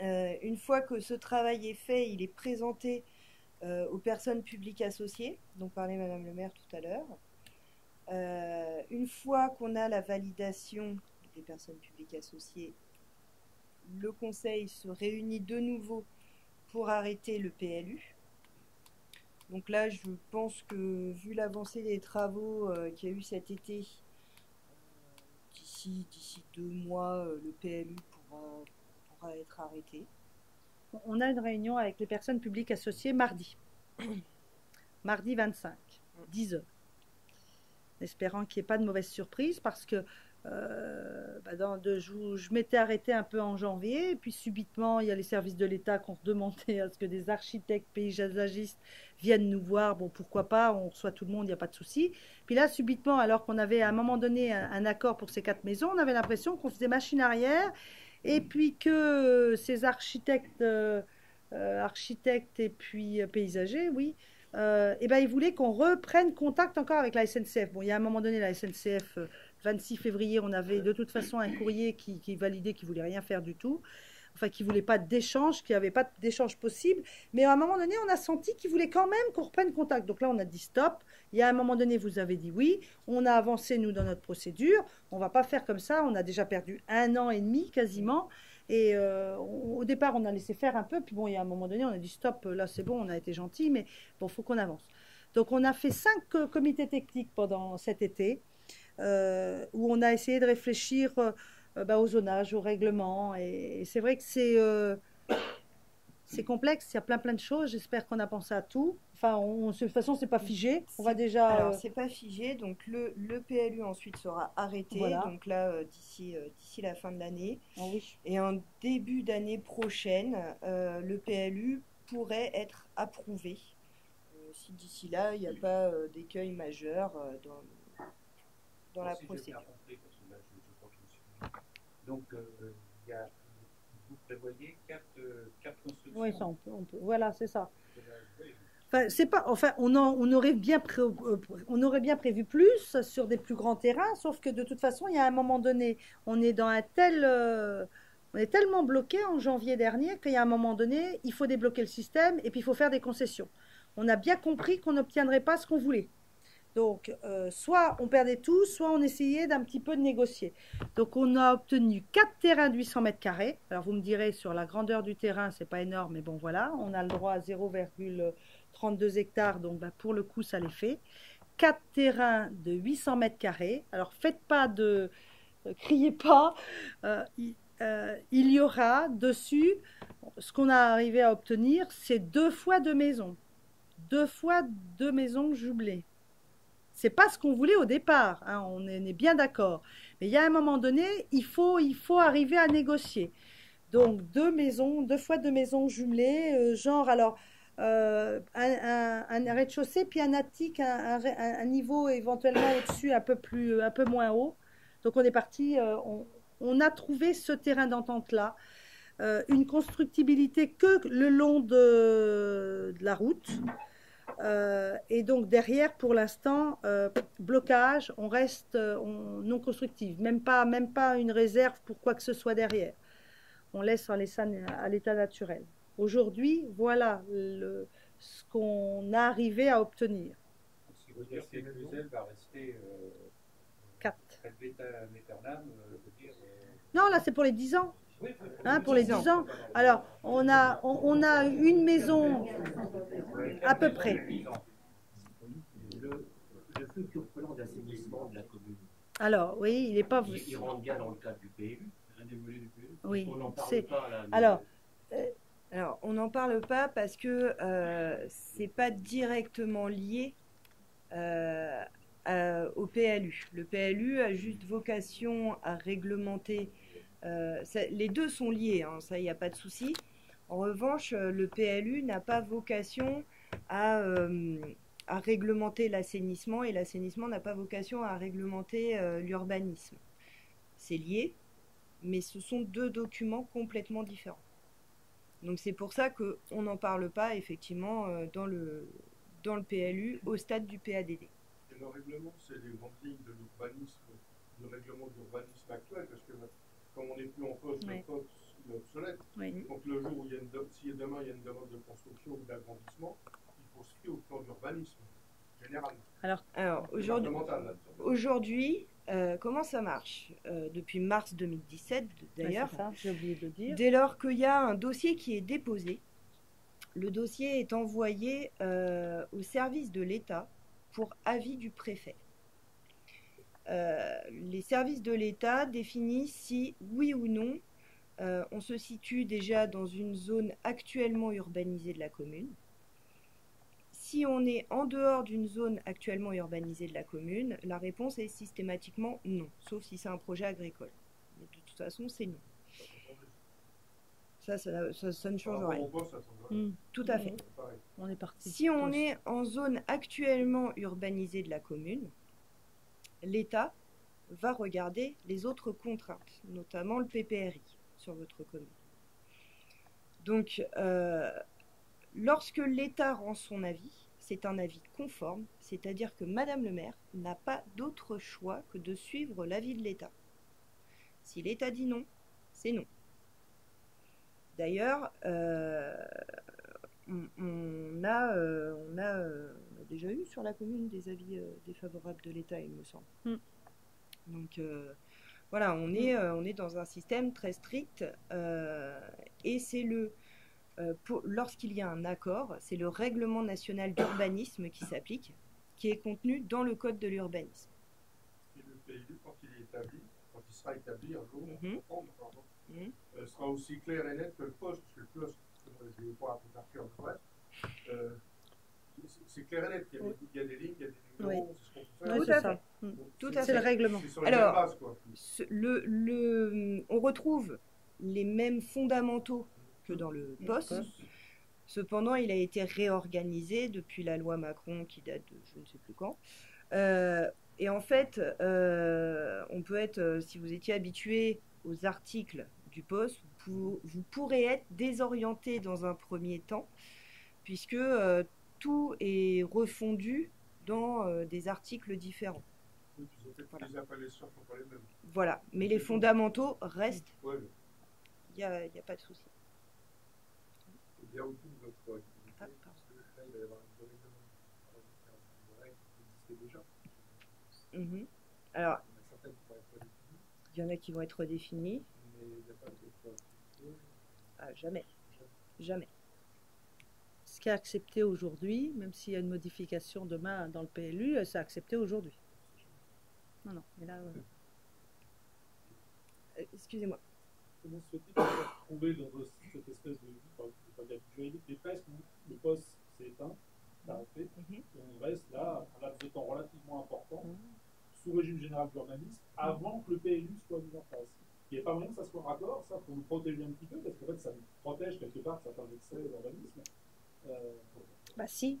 Une fois que ce travail est fait, il est présenté euh, aux personnes publiques associées, dont parlait Madame le maire tout à l'heure. Euh, une fois qu'on a la validation des personnes publiques associées, le conseil se réunit de nouveau pour arrêter le PLU. Donc là, je pense que vu l'avancée des travaux euh, qu'il y a eu cet été, d'ici deux mois, le PLU pourra être arrêté. On a une réunion avec les personnes publiques associées mardi. mardi 25, 10 heures. Espérant qu'il n'y ait pas de mauvaise surprise parce que euh, bah, je, m'étais arrêtée un peu en janvier, puis subitement, il y a les services de l'État qui ont demandé à ce que des architectes paysagistes viennent nous voir. Bon, pourquoi pas, on reçoit tout le monde, il n'y a pas de souci. Puis là, subitement, alors qu'on avait à un moment donné un, un accord pour ces quatre maisons, on avait l'impression qu'on faisait machine arrière et puis que euh, ces architectes, euh, euh, architectes et puis paysagers, oui, euh, eh ben, ils voulaient qu'on reprenne contact encore avec la SNCF. Bon, il y a un moment donné, la SNCF, euh, 26 février, on avait de toute façon un courrier qui, qui validait qu'il voulait rien faire du tout. Enfin, qui voulait pas d'échange, qu'il n'y avait pas d'échange possible. Mais à un moment donné, on a senti qu'ils voulaient quand même qu'on reprenne contact. Donc là, on a dit stop. Il y a un moment donné, vous avez dit oui. On a avancé, nous, dans notre procédure. On va pas faire comme ça. On a déjà perdu un an et demi quasiment. Et euh, au départ, on a laissé faire un peu. Puis bon, il y a un moment donné, on a dit stop. Là, c'est bon, on a été gentil, mais bon, faut qu'on avance. Donc, on a fait cinq euh, comités techniques pendant cet été, euh, où on a essayé de réfléchir bah, au zonage, au règlement. Et, c'est vrai que c'est c'est complexe. Il y a plein plein de choses. J'espère qu'on a pensé à tout. Enfin, on, de toute façon, c'est pas figé. On va déjà. Alors, euh, c'est pas figé, donc le, le PLU ensuite sera arrêté, Voilà. donc là, euh, d'ici euh, d'ici la fin de l'année. oh oui. Et en début d'année prochaine, euh, le PLU pourrait être approuvé, euh, si d'ici là, il n'y a pas euh, d'écueil majeur euh, dans, dans la procédure. compris, parce que là, je, je crois que je me suis- Donc, euh, il y a, vous prévoyez quatre, quatre constructions. Oui, ça, on peut, on peut. Voilà, c'est ça. c'est pas, enfin, on, en- on, aurait bien pré- euh, on aurait bien prévu plus sur des plus grands terrains, sauf que de toute façon, il y a un moment donné, on est dans un tel, euh, on est tellement bloqué en janvier dernier qu'il y a un moment donné, il faut débloquer le système et puis il faut faire des concessions. On a bien compris qu'on n'obtiendrait pas ce qu'on voulait. Donc, euh, soit on perdait tout, soit on essayait d'un petit peu de négocier. Donc, on a obtenu quatre terrains de 800 mètres carrés. Alors, vous me direz, sur la grandeur du terrain, c'est pas énorme, mais bon, voilà, on a le droit à 0,32 hectares, donc bah, pour le coup, ça les fait. Quatre terrains de 800 mètres carrés. Alors, faites pas de, euh, criez pas. Euh, il, y aura dessus, ce qu'on a arrivé à obtenir, c'est deux fois deux maisons, deux fois deux maisons jumelées. C'est pas ce qu'on voulait au départ, hein, on est, bien d'accord. Mais il y a un moment donné, il faut, il faut arriver à négocier. Donc deux maisons, deux fois deux maisons jumelées, euh, genre alors euh, un, rez-de-chaussée puis un attique, un, niveau éventuellement au-dessus, un peu plus, un peu moins haut. Donc on est parti, euh, on, a trouvé ce terrain d'entente là, une constructibilité que le long de la route. Euh, et donc derrière, pour l'instant, euh, blocage, on reste euh, on- non constructive, même pas, même pas une réserve pour quoi que ce soit derrière. On laisse en l'état- à l'état naturel. Aujourd'hui, voilà le, ce qu'on a arrivé à obtenir. Ce qui veut dire que Cluzel va rester euh, Quatre. ad vitam aeternam, veut dire. Non, là, c'est pour les 10 ans. Hein, pour les 10 ans. Alors, on a, on, on a une maison à peu près. Le, le futur plan d'assainissement de la commune, Alors, oui, il n'est pas. il, il rentre bien dans le cadre du PLU. Oui, On n'en parle pas là. mais- Alors, Alors, on n'en parle pas parce que euh, c'est pas directement lié euh, à- au PLU. Le PLU a juste vocation à réglementer. Euh, les deux sont liés, hein, ça, il n'y a pas de souci. En revanche, euh, le PLU n'a pas vocation à, euh, à réglementer l'assainissement et l'assainissement n'a pas vocation à réglementer l'urbanisme. C'est lié, mais ce sont deux documents complètement différents. Donc c'est pour ça qu'on n'en parle pas effectivement dans le, dans le PLU au stade du PADD. Et le règlement, c'est les grandes lignes de l'urbanisme, du règlement de l'urbanisme actuel, parce que comme on n'est plus en poste, code il est obsolète. Donc le jour où il y a une si demain il y a une demande de construction ou d'agrandissement, il faut se fier au plan d'urbanisme général. Alors aujourd'hui, euh, comment ça marche Euh, Depuis mars 2017 d'ailleurs, Ouais, c'est ça, j'ai oublié de dire. dès lors qu'il y a un dossier qui est déposé, le dossier est envoyé euh, au service de l'État pour avis du préfet. Euh, les services de l'État définissent si, oui ou non, euh, on se situe déjà dans une zone actuellement urbanisée de la commune. Si on est en dehors d'une zone actuellement urbanisée de la commune, la réponse est systématiquement non, sauf si c'est un projet agricole. Mais de toute façon, c'est non. Ça, ça, ça- ça ne change rien. Hmm, Tout à fait. On est parti. Si on est en zone actuellement urbanisée de la commune, l'État va regarder les autres contraintes, notamment le PPRI sur votre commune. Donc, euh, lorsque l'État rend son avis, c'est un avis conforme, c'est-à-dire que Madame le maire n'a pas d'autre choix que de suivre l'avis de l'État. Si l'État dit non, c'est non. D'ailleurs, euh, on, on a, euh, déjà eu sur la commune des avis euh, défavorables de l'État, il me semble. Mm. Donc euh, voilà, on est, euh, on est dans un système très strict euh, et c'est le euh, pour- lorsqu'il y a un accord, c'est le règlement national d'urbanisme qui s'applique, qui est contenu dans le code de l'urbanisme. Et le PLU, quand il est établi, quand il sera établi un jour, en pardon, Mhm. euh, sera aussi clair et net que le poste, parce que le poste, je ne vais pas mais bref, euh, c'est- clair et net, il y, a des, il y a des lignes, il y a des numéros, c'est ce qu'on peut faire. Oui, Tout c'est à fait. Tout c'est- le règlement. C'est sur les Alors, mêmes bases, quoi. Ce- le, le- on retrouve les mêmes fondamentaux que dans le poste. Cependant, il a été réorganisé depuis la loi Macron qui date de je ne sais plus quand. Euh, et en fait, euh, on peut être, euh, si vous étiez habitué aux articles du poste, vous, vous pourrez être désorienté dans un premier temps, puisque euh, tout est refondu dans euh, des articles différents. Oui, Voilà. que les appellations ne sont pas les mêmes. Voilà, mais les fondamentaux restent, Ouais, il n'y a, y a pas de souci. Activité, Ah, parce que là, il va y avoir qui déjà. Mhm. Alors, Il y en a qui vont être redéfinis, mais il n'y a pas d'autres activités. Ah, jamais, jamais. Ce qui est accepté aujourd'hui, même s'il y a une modification demain dans le PLU, euh, c'est accepté aujourd'hui. Non, non, mais là, euh, Euh, Excusez-moi. Comment se fait-il de se retrouver dans cette espèce de, enfin, je vais pas dire dualité, mais presque où le poste s'est éteint, s'est arrêté, Mhm. et on reste là, un laps de temps relativement important, Mhm. sous régime général d'urbanisme, avant que le PLU soit mis en place. Il n'y a pas moyen que ça soit raccord, ça, pour nous protéger un petit peu, parce qu'en fait, ça nous protège quelque part de certains excès d'urbanisme. Bah si.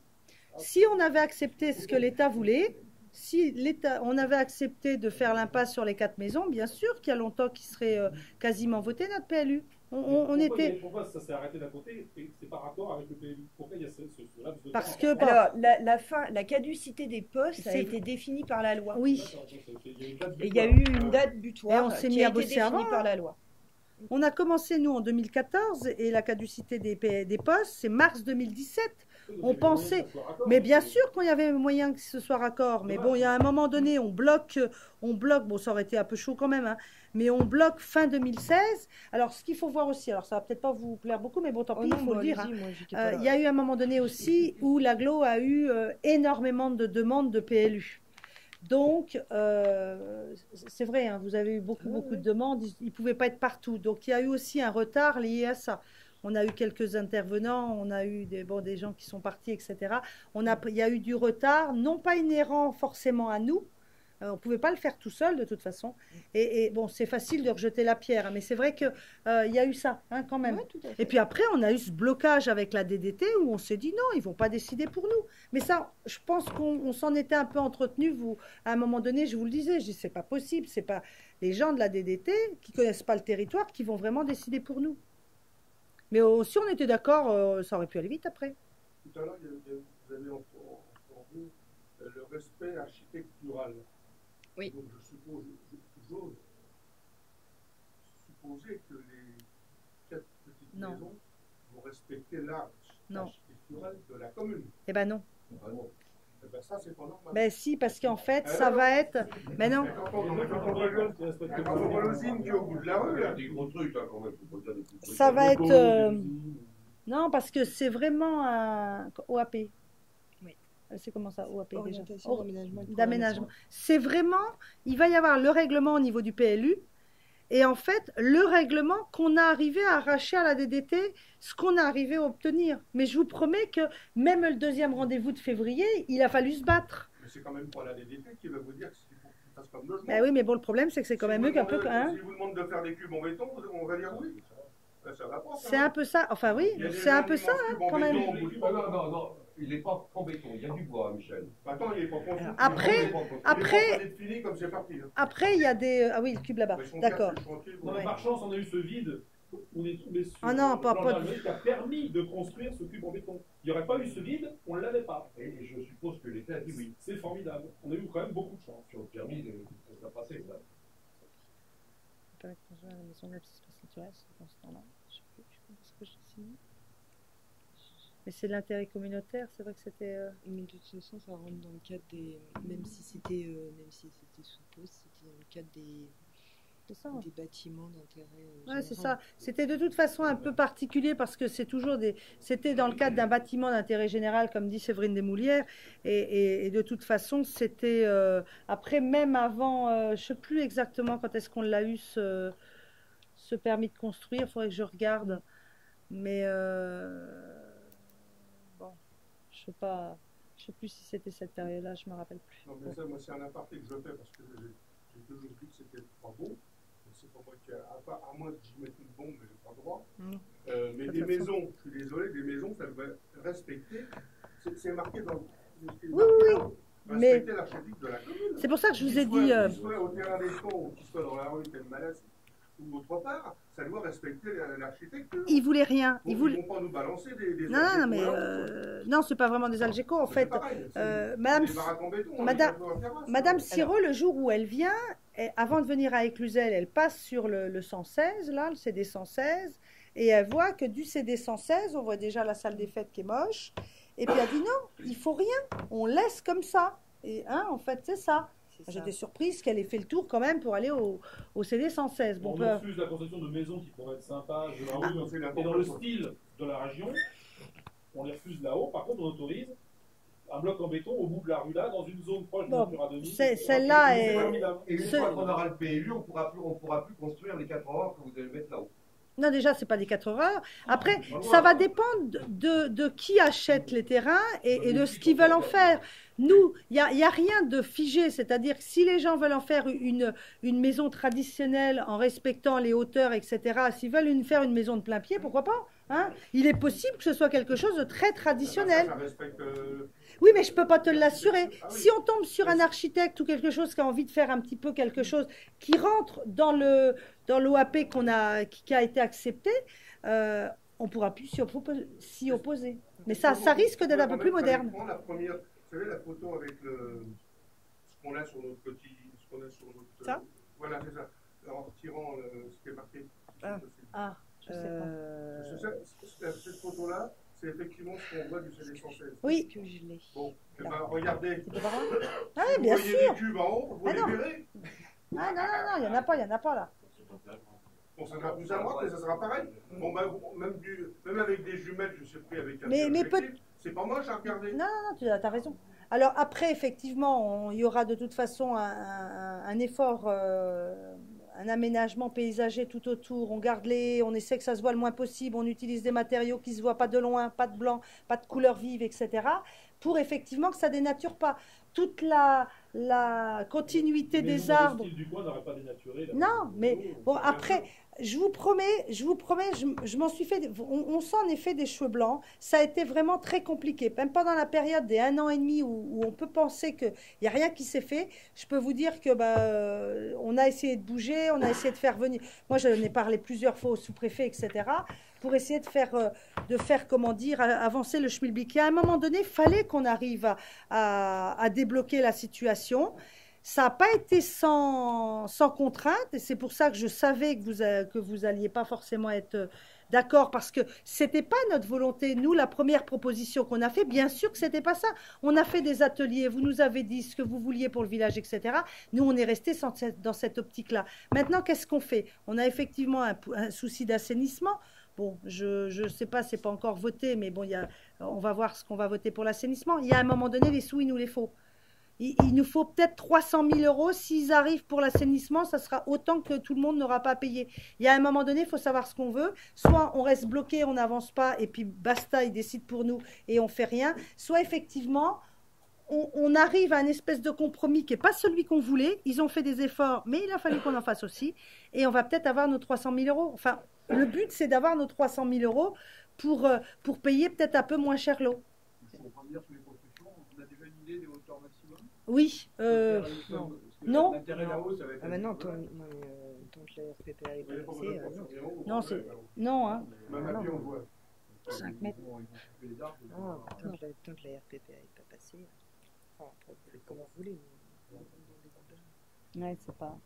Si on avait accepté ce que l'État voulait, si l'État, on avait accepté de faire l'impasse sur les quatre maisons, bien sûr qu'il y a longtemps qu'il serait euh, quasiment voté notre PLU. On, on- on pourquoi, était. Pourquoi ça s'est arrêté d'un côté c'est pas raccord avec le PLU Pourquoi il y a ce, ce, ce laps de Parce temps? que- important Alors, la, la fin, la caducité des postes a été définie par la loi. Oui. Et il y a eu une date butoir Et on s'est qui mis a à été bosser avant, par hein. la loi. On a commencé, nous, en 2014, et la caducité des, postes, c'est mars 2017. Donc, on pensait- Mais bien sûr qu'il y avait moyen que ce soit raccord. Mais bon, il y a un moment donné, on bloque, on bloque, bon, ça aurait été un peu chaud quand même, hein, mais on bloque fin 2016. Alors, ce qu'il faut voir aussi, alors ça va peut-être pas vous plaire beaucoup, mais bon, tant Oh pis, il faut le dire. hein. moi, Euh, y a eu un moment donné aussi où l'aglo a eu euh, énormément de demandes de PLU. Donc, euh, c'est vrai, hein, vous avez eu beaucoup, Ouais, beaucoup de demandes, ils ne pouvaient pas être partout. Donc, il y a eu aussi un retard lié à ça. On a eu quelques intervenants, on a eu des, bon, des gens qui sont partis, etc. On a, il y a eu du retard, non pas inhérent forcément à nous. Euh, on ne pouvait pas le faire tout seul de toute façon. Et, et bon, c'est facile de rejeter la pierre, hein, mais c'est vrai qu'il il y a eu ça hein, quand même. Ouais, tout à fait. Et puis après, on a eu ce blocage avec la DDT où on s'est dit non, ils vont pas décider pour nous. Mais ça, je pense qu'on on s'en était un peu entretenu. Vous, à un moment donné, je vous le disais, je dis c'est pas possible, c'est pas les gens de la DDT qui connaissent pas le territoire qui vont vraiment décider pour nous. Mais aussi, on était d'accord, euh, ça aurait pu aller vite après. Tout à l'heure, vous avez entendu euh, le respect architectural. Oui. Donc je suppose, j'ose supposer que les quatre petites Non. maisons vont respecter l'art Non. architectural de la commune. Eh ben non. Eh ben ça, c'est pas normal. Ben si, parce qu'en fait, Ah ça non. va être. Mais non. Mais quand on, mais quand on voit le- mais quand on voit l'usine qui est au bout de la rue, là, des gros trucs, quand même, faut pas dire des petits trucs. Ça va être. euh. Non, parce que c'est vraiment un OAP. Euh, C'est comment ça, OAP déjà Orientation Oh, d'aménagement. C'est vraiment, il va y avoir le règlement au niveau du PLU et en fait le règlement qu'on a arrivé à arracher à la DDT, ce qu'on a arrivé à obtenir. Mais je vous promets que même le deuxième rendez-vous de février, il a fallu se battre. mais c'est quand même pas la DDT qui va vous dire qu'il faut qu'ils fassent comme logement. Ben oui, mais bon, le problème c'est que c'est quand Si même eux qui un peu. demandez- hein. Si vous demande de faire des cubes en béton, on va dire oui. Ben, ça va pas. c'est un peu ça. Enfin oui, c'est un peu ça hein, quand béton même. non, non, non, il n'est pas en béton, il y a du bois, Michel. Attends, il est pas construit. Après- après- Il est pas fini comme c'est parti. Après il y a des. Ah oui, le cube là-bas. D'accord. par chance, on a eu ce vide on est tombé sur Ah non, le pas- plan pas qui a permis de construire ce cube en béton. Il n'y aurait pas eu ce vide, on ne l'avait pas. Et je suppose que l'État a dit oui. C'est formidable. On a eu quand même beaucoup de chance. Sur le permis, de- ça s'est passé, ça. la maison de la petite espace naturel, c'est dans ce temps-là. Je sais plus, je sais pas ce que j'ai signé. Mais c'est de l'intérêt communautaire, c'est vrai que c'était. euh, Mais de toute façon, ça rentre dans le cadre des. Même si c'était euh, même si c'était sous pause, c'était dans le cadre des, ça. des bâtiments d'intérêt. euh, Ouais, c'est ça. C'était de toute façon un peu particulier parce que c'est toujours des. C'était dans le cadre d'un bâtiment d'intérêt général, comme dit Séverine Desmoulières, et, et- et de toute façon, c'était euh, après, même avant, je sais plus exactement quand est-ce qu'on l'a eu ce, ce permis de construire. Il faudrait que je regarde, mais je sais pas. Je sais plus si c'était cette période-là, je me rappelle plus. Non, mais ça, moi, c'est un aparté que je fais parce que j'ai toujours dit que c'était pas beau. C'est pas moi qui, a- à, part- à moins que j'y mette une bombe, mais j'ai pas le droit. Mm. Euh, mais des maisons, je suis désolé, des maisons, ça devrait respecter. c'est- marqué dans. c'est Oui, marqué oui, dans- mais- Respecter l'architecte de la commune. C'est pour ça que je vous ai Qu'il soit- dit. euh, soit au terrain des ou qu'il soit dans la rue ou autre part, ça doit respecter la- l'architecture. il voulait rien. Ils Il ne voulait. vont pas nous balancer des. des Non, non, non, mais euh, non, c'est pas vraiment des algécos en fait. pareil, euh, Madame, béton, on Madame- ça. Siro, le jour où elle vient, avant de venir à Éclusel, elle passe sur le, le 116, là, le CD 116, et elle voit que du CD 116, on voit déjà la salle des fêtes qui est moche. Et puis elle dit non, il faut rien, on laisse comme ça. Et hein, en fait, c'est ça. J'étais surprise qu'elle ait fait le tour quand même pour aller au, au CD 116. Bon, on peu- refuse la construction de maisons qui pourraient être sympas de la Ah. rue On fait et dans le style de la région. On les refuse là-haut. Par contre, on autorise un bloc en béton au bout de la rue là, dans une zone proche Bon, de Natura 2000. c'est- celle-là Et est-. Et une fois qu'on aura le PLU, on pourra plus, on pourra plus construire les 4 heures que vous allez mettre là-haut. Non, déjà, c'est pas des 4 heures. Après, Bah, ça va dépendre de, de qui achète les terrains et, et de ce qu'ils veulent en faire. Nous, il n'y a, y a rien de figé, c'est-à-dire que si les gens veulent en faire une, une maison traditionnelle en respectant les hauteurs, etc., s'ils veulent une, faire une maison de plein pied, pourquoi pas hein? Il est possible que ce soit quelque chose de très traditionnel. Ça respecte, euh, Oui, mais je peux pas te l'assurer. Ah. Si on tombe sur un architecte ou quelque chose qui a envie de faire un petit peu quelque chose qui rentre dans le dans l'OAP qu'on a qui, qui a été accepté, euh, on pourra plus s'y oppo- s'y opposer. Mais ça, ça risque d'être un peu plus moderne. La première, vous savez, la photo avec le, ce qu'on a sur notre petit, ce qu'on a sur notre. Ça? Voilà, c'est ça. En retirant le- ce qui est marqué. Ah. Ah, je sais pas. Euh, Cette photo-là, c'est effectivement ce qu'on voit du CD 116. Oui. que je l'ai. Bon, eh ben, regardez. Ah Vous oui, bien voyez sûr. des cubes en haut, vous Ah les non. verrez. Ah non, non, non, il n'y en a pas, il n'y en a pas là. Bon, ça sera plus à droite, mais ça sera pareil. Bon, ben, même, du, même avec des jumelles, je sais plus, avec un Mais- mais objectif, c'est pas moche à regarder. Non, non, non, tu as, t'as raison. Alors après, effectivement, il y aura de toute façon un, un- un effort, euh, un aménagement paysager tout autour. On garde les, on essaie que ça se voit le moins possible. On utilise des matériaux qui se voient pas de loin, pas de blanc, pas de couleur vive, etc. Pour effectivement que ça dénature pas toute la, la continuité des arbres. du n'auraient pas dénaturé. là. Non, mais bon, après, je vous promets, je vous promets, je, je m'en suis fait, on, on sent en effet des cheveux blancs. Ça a été vraiment très compliqué. Même pendant la période des un an et demi où, on peut penser qu'il n'y a rien qui s'est fait, je peux vous dire que bah, euh, on a essayé de bouger, on a essayé de faire venir. Moi, j'en ai parlé plusieurs fois au sous-préfet, etc., pour essayer de faire, euh, de faire comment dire, avancer le schmilblick. Et à un moment donné, il fallait qu'on arrive à débloquer la situation. Ça n'a pas été sans, sans contrainte, et c'est pour ça que je savais que vous, que vous alliez pas forcément être euh, d'accord, parce que c'était pas notre volonté. Nous, la première proposition qu'on a fait, bien sûr que c'était pas ça. On a fait des ateliers, vous nous avez dit ce que vous vouliez pour le village, etc. Nous, on est resté dans cette optique-là. Maintenant, qu'est-ce qu'on fait? On a effectivement un, souci d'assainissement. Bon, je ne sais pas, c'est pas encore voté, mais bon, y a, on va voir ce qu'on va voter pour l'assainissement. Il y a un moment donné, les sous, il nous les faut. Il, nous faut peut-être 300 000 euros. S'ils arrivent pour l'assainissement, ça sera autant que tout le monde n'aura pas payé. Il y a un moment donné, il faut savoir ce qu'on veut. Soit on reste bloqué, on n'avance pas, et puis basta, ils décident pour nous et on fait rien. Soit effectivement, on, arrive à un espèce de compromis qui n'est pas celui qu'on voulait. Ils ont fait des efforts, mais il a fallu qu'on en fasse aussi. Et on va peut-être avoir nos 300 000 euros. Enfin, le but, c'est d'avoir nos 300 000 euros pour, euh, pour payer peut-être un peu moins cher l'eau. Je comprends dire sur les constructions, on a déjà une idée des hauteurs maximum Oui. euh, non. Non. Ah bah non, tant, Voilà. non, mais, euh, tant que la RPPA est pas passée, euh, non. c'est- non, hein. Même Ah à pied, non. on voit. 5 mètres. Non, tant que, la, tant que la RPPA est pas passée. Enfin, après, vous voulez. mais- Ouais, c'est pas.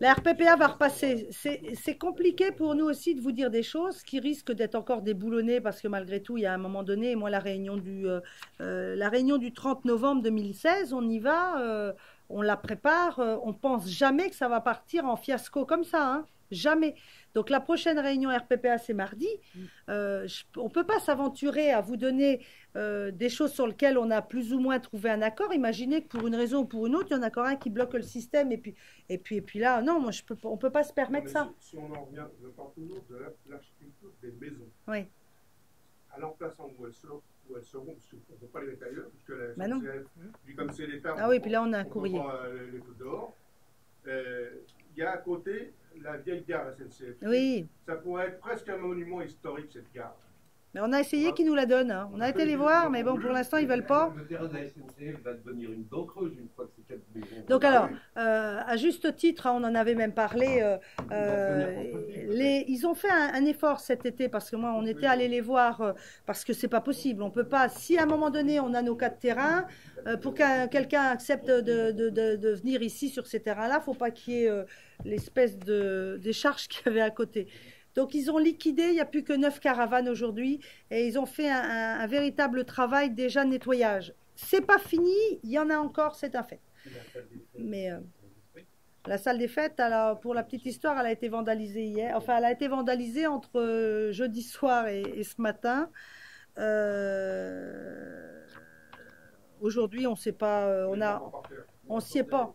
La RPPA va repasser. C'est compliqué pour nous aussi de vous dire des choses qui risquent d'être encore déboulonnées parce que malgré tout, il y a un moment donné, moi, la réunion du, euh, euh, la réunion du 30 novembre 2016, on y va, euh, on la prépare, euh, on pense jamais que ça va partir en fiasco comme ça, hein. Jamais. Donc la prochaine réunion RPPA, c'est mardi. Euh, je- on ne peut pas s'aventurer à vous donner euh, des choses sur lesquelles on a plus ou moins trouvé un accord. Imaginez que pour une raison ou pour une autre, il y en a encore un qui bloque le système et puis, et puis, et puis là, non, moi, je peux, pas- on ne peut pas se permettre ça. Si, si on en revient, je parle toujours de la- l'architecture des maisons. Oui. À l'emplacement où elles seront, où elles seront parce qu'on ne peut pas les mettre ailleurs, puisque la Bah non. Comme c'est l'État, Ah on oui, puis là, on a un courrier. euh, les dehors. Il y a à côté la vieille gare SNCF. Oui, Ça pourrait être presque un monument historique, cette gare. mais on a essayé qu'ils nous la donnent. hein. On a été les voir, mais bon, pour l'instant, ils veulent pas. Le terrain de la SNCF va devenir une dent creuse une fois que ces quatre maisons. Donc alors, euh, à juste titre, hein, on en avait même parlé. euh, euh, les, ils ont fait un, un effort cet été parce que moi, on était allé les voir euh, parce que c'est pas possible. On peut pas. Si à un moment donné, on a nos quatre terrains, euh, pour qu'un quelqu'un accepte de, de, de, de venir ici sur ces terrains-là, faut pas qu'il y ait euh, l'espèce de décharge qu'il y avait à côté. Donc ils ont liquidé, il n'y a plus que neuf caravanes aujourd'hui et ils ont fait un, véritable travail déjà de nettoyage. C'est pas fini, il y en a encore, c'est un fait. Mais euh, la salle des fêtes, alors, pour la petite histoire, elle a été vandalisée hier. Enfin, elle a été vandalisée entre euh, jeudi soir et, ce matin. Euh, Aujourd'hui, on sait pas, on a, on s'y est pas.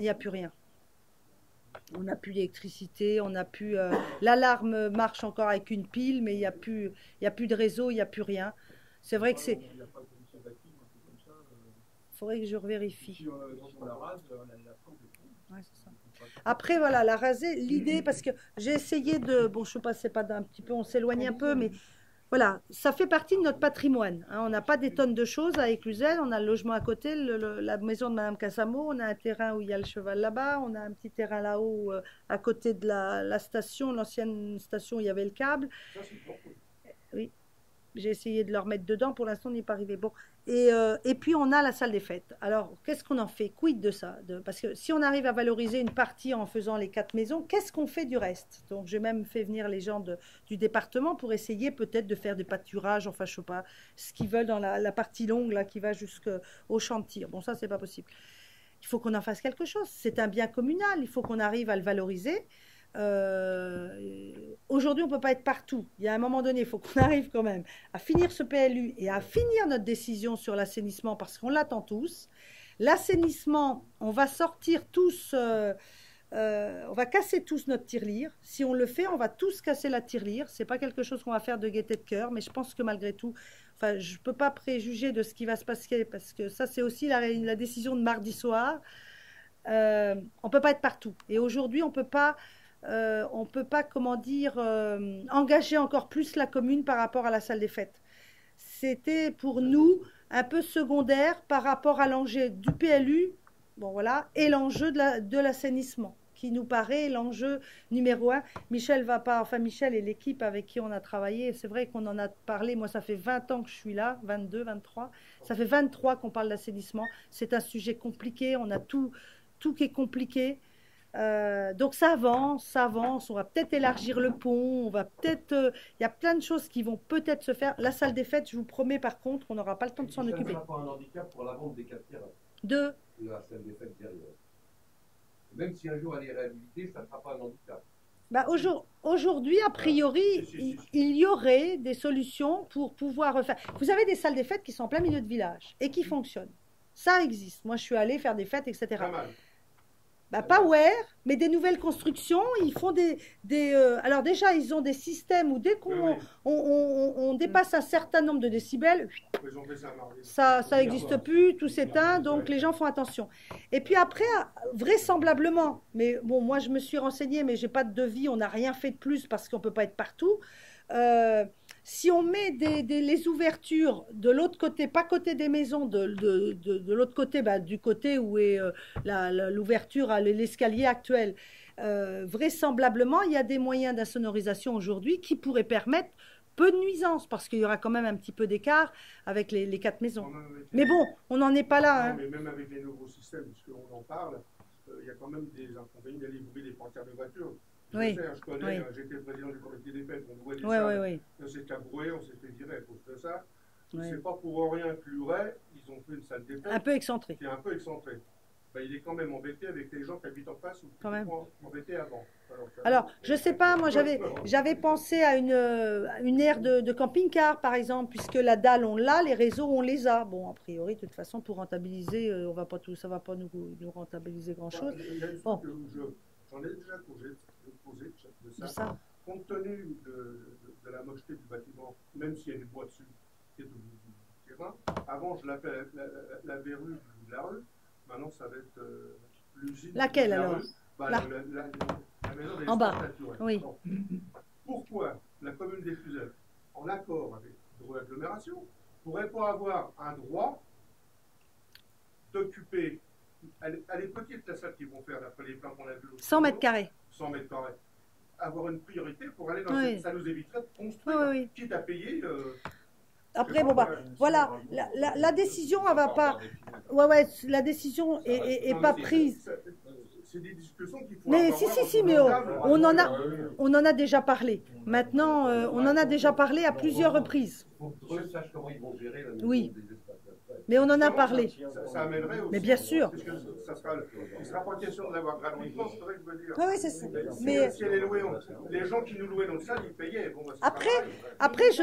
Il n'y a plus rien. On n'a plus d'électricité, on n'a plus. euh, L'alarme marche encore avec une pile, mais il n'y a plus, y a plus de réseau, il n'y a plus rien. C'est vrai que c'est. Il n'y a pas de commission vacuum, un truc comme ça. faudrait que je revérifie. Euh, euh. Ouais, ça. Après, voilà, la raser, l'idée, parce que j'ai essayé de. Bon, je sais pas, c'est pas d'un petit peu, on s'éloigne un peu, mais voilà, ça fait partie de notre patrimoine. hein. On n'a pas des tonnes de choses à Éclusel, on a le logement à côté, la maison de Madame Cassamo, on a un terrain où il y a le cheval là-bas, on a un petit terrain là-haut, euh, à côté de la, station, l'ancienne station où il y avait le câble. J'ai essayé de leur mettre dedans, pour l'instant on n'y est pas arrivé. Bon, et, euh, et puis on a la salle des fêtes. Alors, qu'est-ce qu'on en fait? Quid de ça? Parce que si on arrive à valoriser une partie en faisant les quatre maisons, qu'est-ce qu'on fait du reste? Donc, j'ai même fait venir les gens du département pour essayer peut-être de faire des pâturages, enfin, je sais pas, ce qu'ils veulent dans la, la partie longue là qui va jusqu'au champ de tir. Bon, ça, c'est pas possible. Il faut qu'on en fasse quelque chose. C'est un bien communal. Il faut qu'on arrive à le valoriser. Euh, Aujourd'hui, on ne peut pas être partout. Il y a un moment donné, il faut qu'on arrive quand même à finir ce PLU et à finir notre décision sur l'assainissement parce qu'on l'attend tous. L'assainissement, on va sortir tous, euh, euh, on va casser tous notre tirelire. Si on le fait, on va tous casser la tirelire. C'est pas quelque chose qu'on va faire de gaieté de cœur, mais je pense que malgré tout, enfin, je peux pas préjuger de ce qui va se passer parce que ça, c'est aussi la, décision de mardi soir. Euh, on peut pas être partout. Et aujourd'hui, on peut pas euh, on ne peut pas, comment dire, euh, engager encore plus la commune par rapport à la salle des fêtes. C'était pour nous un peu secondaire par rapport à l'enjeu du PLU, bon voilà, et l'enjeu de la- de l'assainissement, qui nous paraît l'enjeu numéro un. Michel va pas, enfin Michel et l'équipe avec qui on a travaillé, c'est vrai qu'on en a parlé, moi ça fait 20 ans que je suis là, 22, 23, ça fait 23 qu'on parle d'assainissement, c'est un sujet compliqué, on a tout, tout qui est compliqué. Euh, donc ça avance, ça avance. On va peut-être élargir le pont. On va peut-être. euh, Il y a plein de choses qui vont peut-être se faire. La salle des fêtes, je vous promets par contre, on n'aura pas le temps de s'en Ça ne occuper. sera pas un handicap pour la vente des quatre terrains Deux. de la salle des fêtes derrière. Même si un jour elle est réhabilitée, ça ne sera pas un handicap. Bah, aujourd- Aujourd'hui, a priori, il, il y aurait des solutions pour pouvoir refaire. Vous avez des salles des fêtes qui sont en plein milieu de village et qui fonctionnent. Ça existe. Moi, je suis allée faire des fêtes, etc. Pas mal. Bah, pas where, mais des nouvelles constructions. Ils font des. des euh, alors, déjà, ils ont des systèmes où dès qu'on Oui, oui. on, on- on- on dépasse un certain nombre de décibels, ça n'existe plus, tout s'éteint, donc les gens font attention. Et puis après, vraisemblablement, mais bon, moi je me suis renseignée, mais j'ai pas de devis, on n'a rien fait de plus parce qu'on peut pas être partout. Euh, si on met des, des- les ouvertures de l'autre côté, pas côté des maisons, de, de, de, de l'autre côté, bah, du côté où est euh, l'ouverture à l'escalier actuel, euh, vraisemblablement, il y a des moyens d'insonorisation aujourd'hui qui pourraient permettre peu de nuisances, parce qu'il y aura quand même un petit peu d'écart avec les, les quatre maisons. Mais bon, on n'en est pas là. Non, hein. mais même avec les nouveaux systèmes, puisqu'on en parle, il y a quand même des inconvénients. Il y a les bruits des pancartes de voitures. Oui, hein, je connais, oui. euh, j'étais président du comité des fêtes, on louait des Oui, oui, salles. oui. On s'est cabroué, on s'est fait virer à cause de ça. Oui. C'est pas pour rien que Luret, ils ont fait une salle des fêtes Un peu excentré. qui est un peu excentrée. Ben, il est quand même embêté avec les gens qui habitent en face ou qui Quand même. embêtés avant. Alors, je sais pas, moi j'avais j'avais pensé à une, euh, une aire de, de camping-car, par exemple, puisque la dalle on l'a, les réseaux on les a. Bon, a priori, de toute façon, pour rentabiliser, euh, on va pas tout, ça va pas nous, nous rentabiliser grand-chose. Bon. J'en ai déjà de ça. De ça. Compte tenu de, de- de la mocheté du bâtiment, même s'il y a du bois dessus, qui est au du terrain, avant je l'appelais la, la, la- verrue de la rue, maintenant ça va être euh, l'usine. Laquelle, la alors rue, bah, Là. la, la- maison des En bas. Oui. Pourquoi la commune des Fusettes, en accord avec le droit d'agglomération, pourrait pas avoir un droit d'occuper, elle, elle est petite la salle qu'ils vont faire d'après les plans qu'on a vus. l'autre 100 mètres carrés. 100 mètres carrés. Avoir une priorité pour aller dans Oui. cette, ça nous éviterait de construire, Oui, oui, oui. quitte à payer. euh, Après, bon, bah, voilà, la, la- la décision, elle va pas. Ouais, ouais, la décision est, est- est non, pas prise. c'est- C'est des discussions qu'il faut Mais avoir si, si, si, mais on, on en a, on en a déjà parlé. Maintenant, euh, on en a déjà parlé à plusieurs reprises. Il faut que eux sachent comment ils vont gérer la maison Oui. des. Mais on en a parlé. Ça, ça amènerait aussi. Mais bien sûr. Parce que ça sera, il sera pas question de l'avoir gratuitement, c'est vrai que je veux dire. Oui, oui, c'est ça. Si, Mais- si elle est louée, on- les gens qui nous louaient notre salle, ils payaient. Bon, bah, Après, après, je.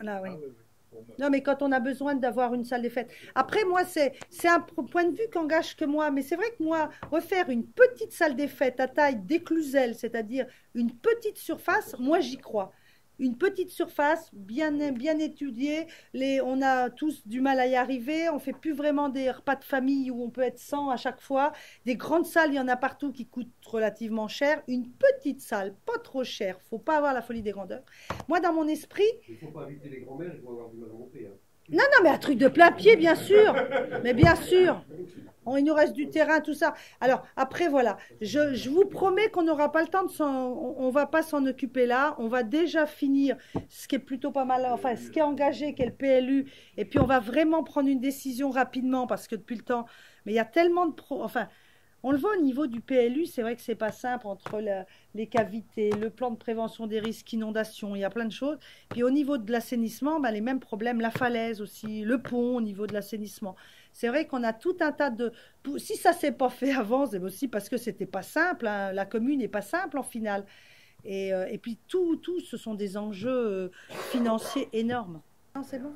Là, oui. Ah, oui, bah, Non, mais quand on a besoin d'avoir une salle des fêtes. Après, moi, c'est c'est un point de vue qu'engage que moi. Mais c'est vrai que moi, refaire une petite salle des fêtes à taille d'écluselle, c'est-à-dire une petite surface, moi, j'y crois. Une petite surface, bien, bien étudiée. Les, on a tous du mal à y arriver. On fait plus vraiment des repas de famille où on peut être 100 à chaque fois. Des grandes salles, il y en a partout qui coûtent relativement cher. Une petite salle, pas trop chère. Faut pas avoir la folie des grandeurs. Moi, dans mon esprit, Il faut pas inviter les grands-mères, ils vont avoir du mal à monter. hein. Non, non, mais un truc de plein pied, bien sûr. Mais bien sûr. On- il nous reste du terrain, tout ça. Alors, après, voilà. Je, je vous promets qu'on n'aura pas le temps de s'en. On, on va pas s'en occuper là. On va déjà finir ce qui est plutôt pas mal. Enfin, ce qui est engagé, qui est le PLU. Et puis, on va vraiment prendre une décision rapidement parce que depuis le temps. Mais il y a tellement de. Pro... Enfin. On le voit au niveau du PLU, c'est vrai que c'est pas simple entre la- les cavités, le plan de prévention des risques inondation, il y a plein de choses. Puis au niveau de l'assainissement, ben, les mêmes problèmes, la falaise aussi, le pont au niveau de l'assainissement. C'est vrai qu'on a tout un tas de... Si ça s'est pas fait avant, c'est aussi parce que c'était pas simple. hein. La commune n'est pas simple en finale. Et, euh, et puis tout, tout, ce sont des enjeux euh, financiers énormes. Non, c'est bon?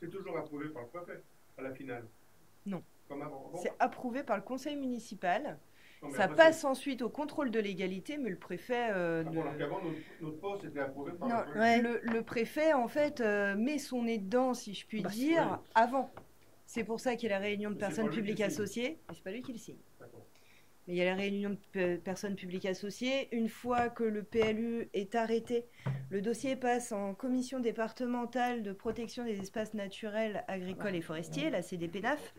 C'est toujours approuvé par le préfet à la finale. Non. C'est approuvé par le conseil municipal. Non, Ça après, passe ensuite au contrôle de légalité, mais le préfet. euh, Ah, ne- bon, alors qu'avant, notre, notre poste était approuvé par Non, le préfet. Ouais. le, le préfet, en fait, euh, met son nez dedans, si je puis Bah, dire, avant. C'est pour ça qu'il y a la réunion de Mais personnes publiques associées, mais c'est pas lui qui le signe. Mais il y a la réunion de pe- personnes publiques associées. Une fois que le PLU est arrêté, le dossier passe en commission départementale de protection des espaces naturels, agricoles et forestiers, la CDPNAF,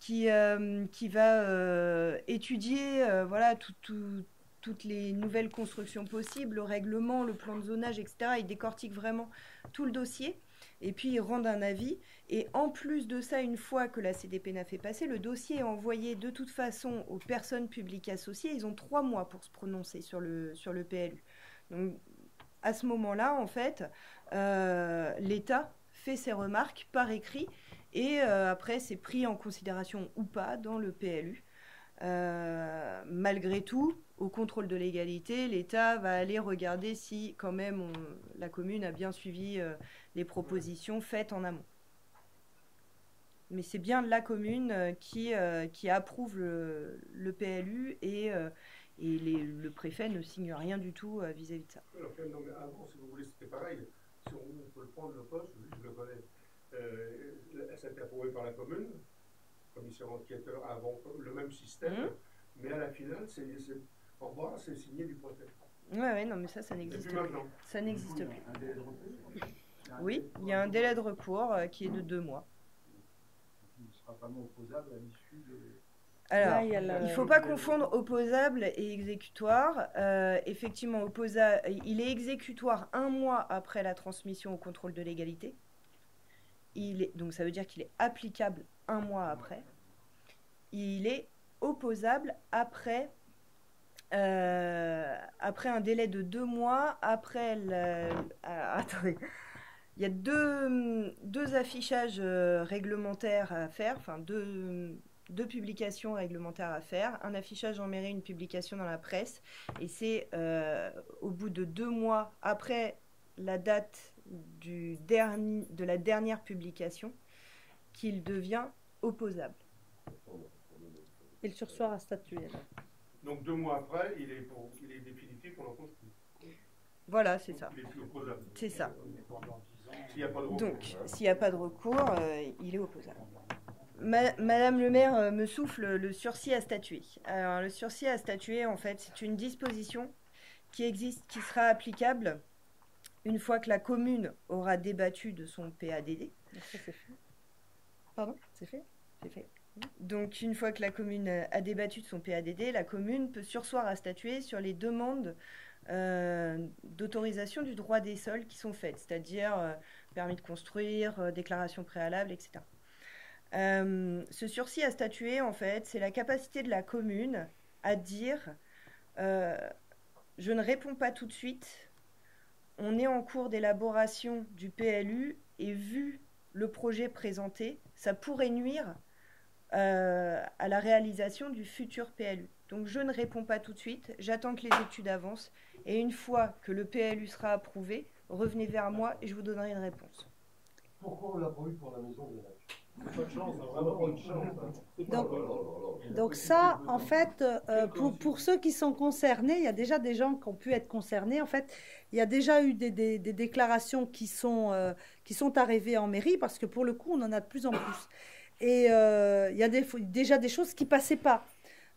qui, euh, qui va euh, étudier euh, voilà, tout- tout- toutes les nouvelles constructions possibles, le règlement, le plan de zonage, etc. Il décortique vraiment tout le dossier. Et puis ils rendent un avis. Et en plus de ça, une fois que la CDPNAF est passée, le dossier est envoyé de toute façon aux personnes publiques associées. Ils ont trois mois pour se prononcer sur le, sur le PLU. Donc à ce moment-là, en fait, l'État fait ses remarques par écrit et euh, après c'est pris en considération ou pas dans le PLU. Euh, malgré tout, au contrôle de légalité, l'État va aller regarder si quand même la commune a bien suivi euh, les propositions faites en amont. Mais c'est bien la commune qui, approuve le, PLU et, et le préfet ne signe rien du tout vis-à-vis de ça. Avant, si vous voulez, c'était pareil. Si on, peut le prendre, le poste, je le. Euh, ça a été approuvé par la commune, commission enquêteur avant le même système, Mhm. mais à la finale, c'est, c'est, en bas, c'est signé du préfet. Ouais, ouais, non, mais ça, ça n'existe plus. maintenant. Ça n'existe plus. Oui, il y a un délai de recours euh, qui est de deux mois. Il sera vraiment opposable à l'issue de. Alors, Là, il ne faut pas confondre opposable et exécutoire. Euh, effectivement, opposa- il est exécutoire un mois après la transmission au contrôle de légalité. Il est, donc ça veut dire qu'il est applicable un mois après. Il est opposable après, euh, après un délai de deux mois, après le... ah, attendez. Il y a deux, deux affichages euh, réglementaires à faire, enfin deux, deux publications réglementaires à faire, un affichage en mairie, une publication dans la presse, et c'est euh, au bout de deux mois après la date du dernier, de la dernière publication qu'il devient opposable. Et le sursoir à statuer. là. Donc deux mois après, il est, pour, il est définitif, on plus. Voilà, c'est ça. Il est plus opposable. C'est ça. S'il n'y a pas de recours. Donc, s'il n'y a pas de recours, euh, il est opposable. Ma- Madame le maire euh, me souffle le sursis à statuer. Alors, le sursis à statuer, en fait, c'est une disposition qui existe, qui sera applicable une fois que la commune aura débattu de son PADD. Donc ça, c'est fait. Pardon? C'est fait? C'est fait. Donc, une fois que la commune a débattu de son PADD, la commune peut sursoir à statuer sur les demandes euh, d'autorisation du droit des sols qui sont faites, c'est-à-dire euh, permis de construire, euh, déclaration préalable, etc. Ce sursis à statuer, en fait, c'est la capacité de la commune à dire je ne réponds pas tout de suite, on est en cours d'élaboration du PLU et vu le projet présenté, ça pourrait nuire euh, à la réalisation du futur PLU. Donc je ne réponds pas tout de suite, j'attends que les études avancent et une fois que le PLU sera approuvé, revenez vers moi et je vous donnerai une réponse. Pourquoi on l'a pas pour la maison de l'âge Donc-. Donc ça, en fait, euh, pour, pour ceux qui sont concernés, il y a déjà des gens qui ont pu être concernés. En fait, il y a déjà eu des, des- déclarations qui sont, euh, qui sont arrivées en mairie, parce que pour le coup, on en a de plus en plus. Et euh, il y a des, déjà des choses qui passaient pas.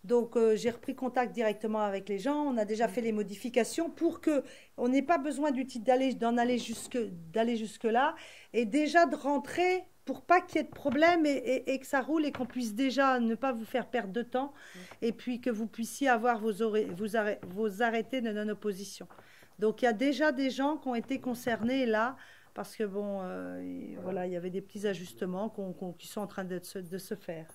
Donc j'ai repris contact directement avec les gens. On a déjà fait les modifications pour que on n'ait pas besoin d'outils d'aller d'en aller jusque d'aller jusque là et déjà de rentrer pour pas qu'il y ait de problème et, et- et que ça roule et qu'on puisse déjà ne pas vous faire perdre de temps et puis que vous puissiez avoir vos, vos, arrêt- vos arrêtés de non-opposition. Donc il y a déjà des gens qui ont été concernés là parce que bon, euh, voilà, il y avait des petits ajustements qui sont en train de se- de se faire.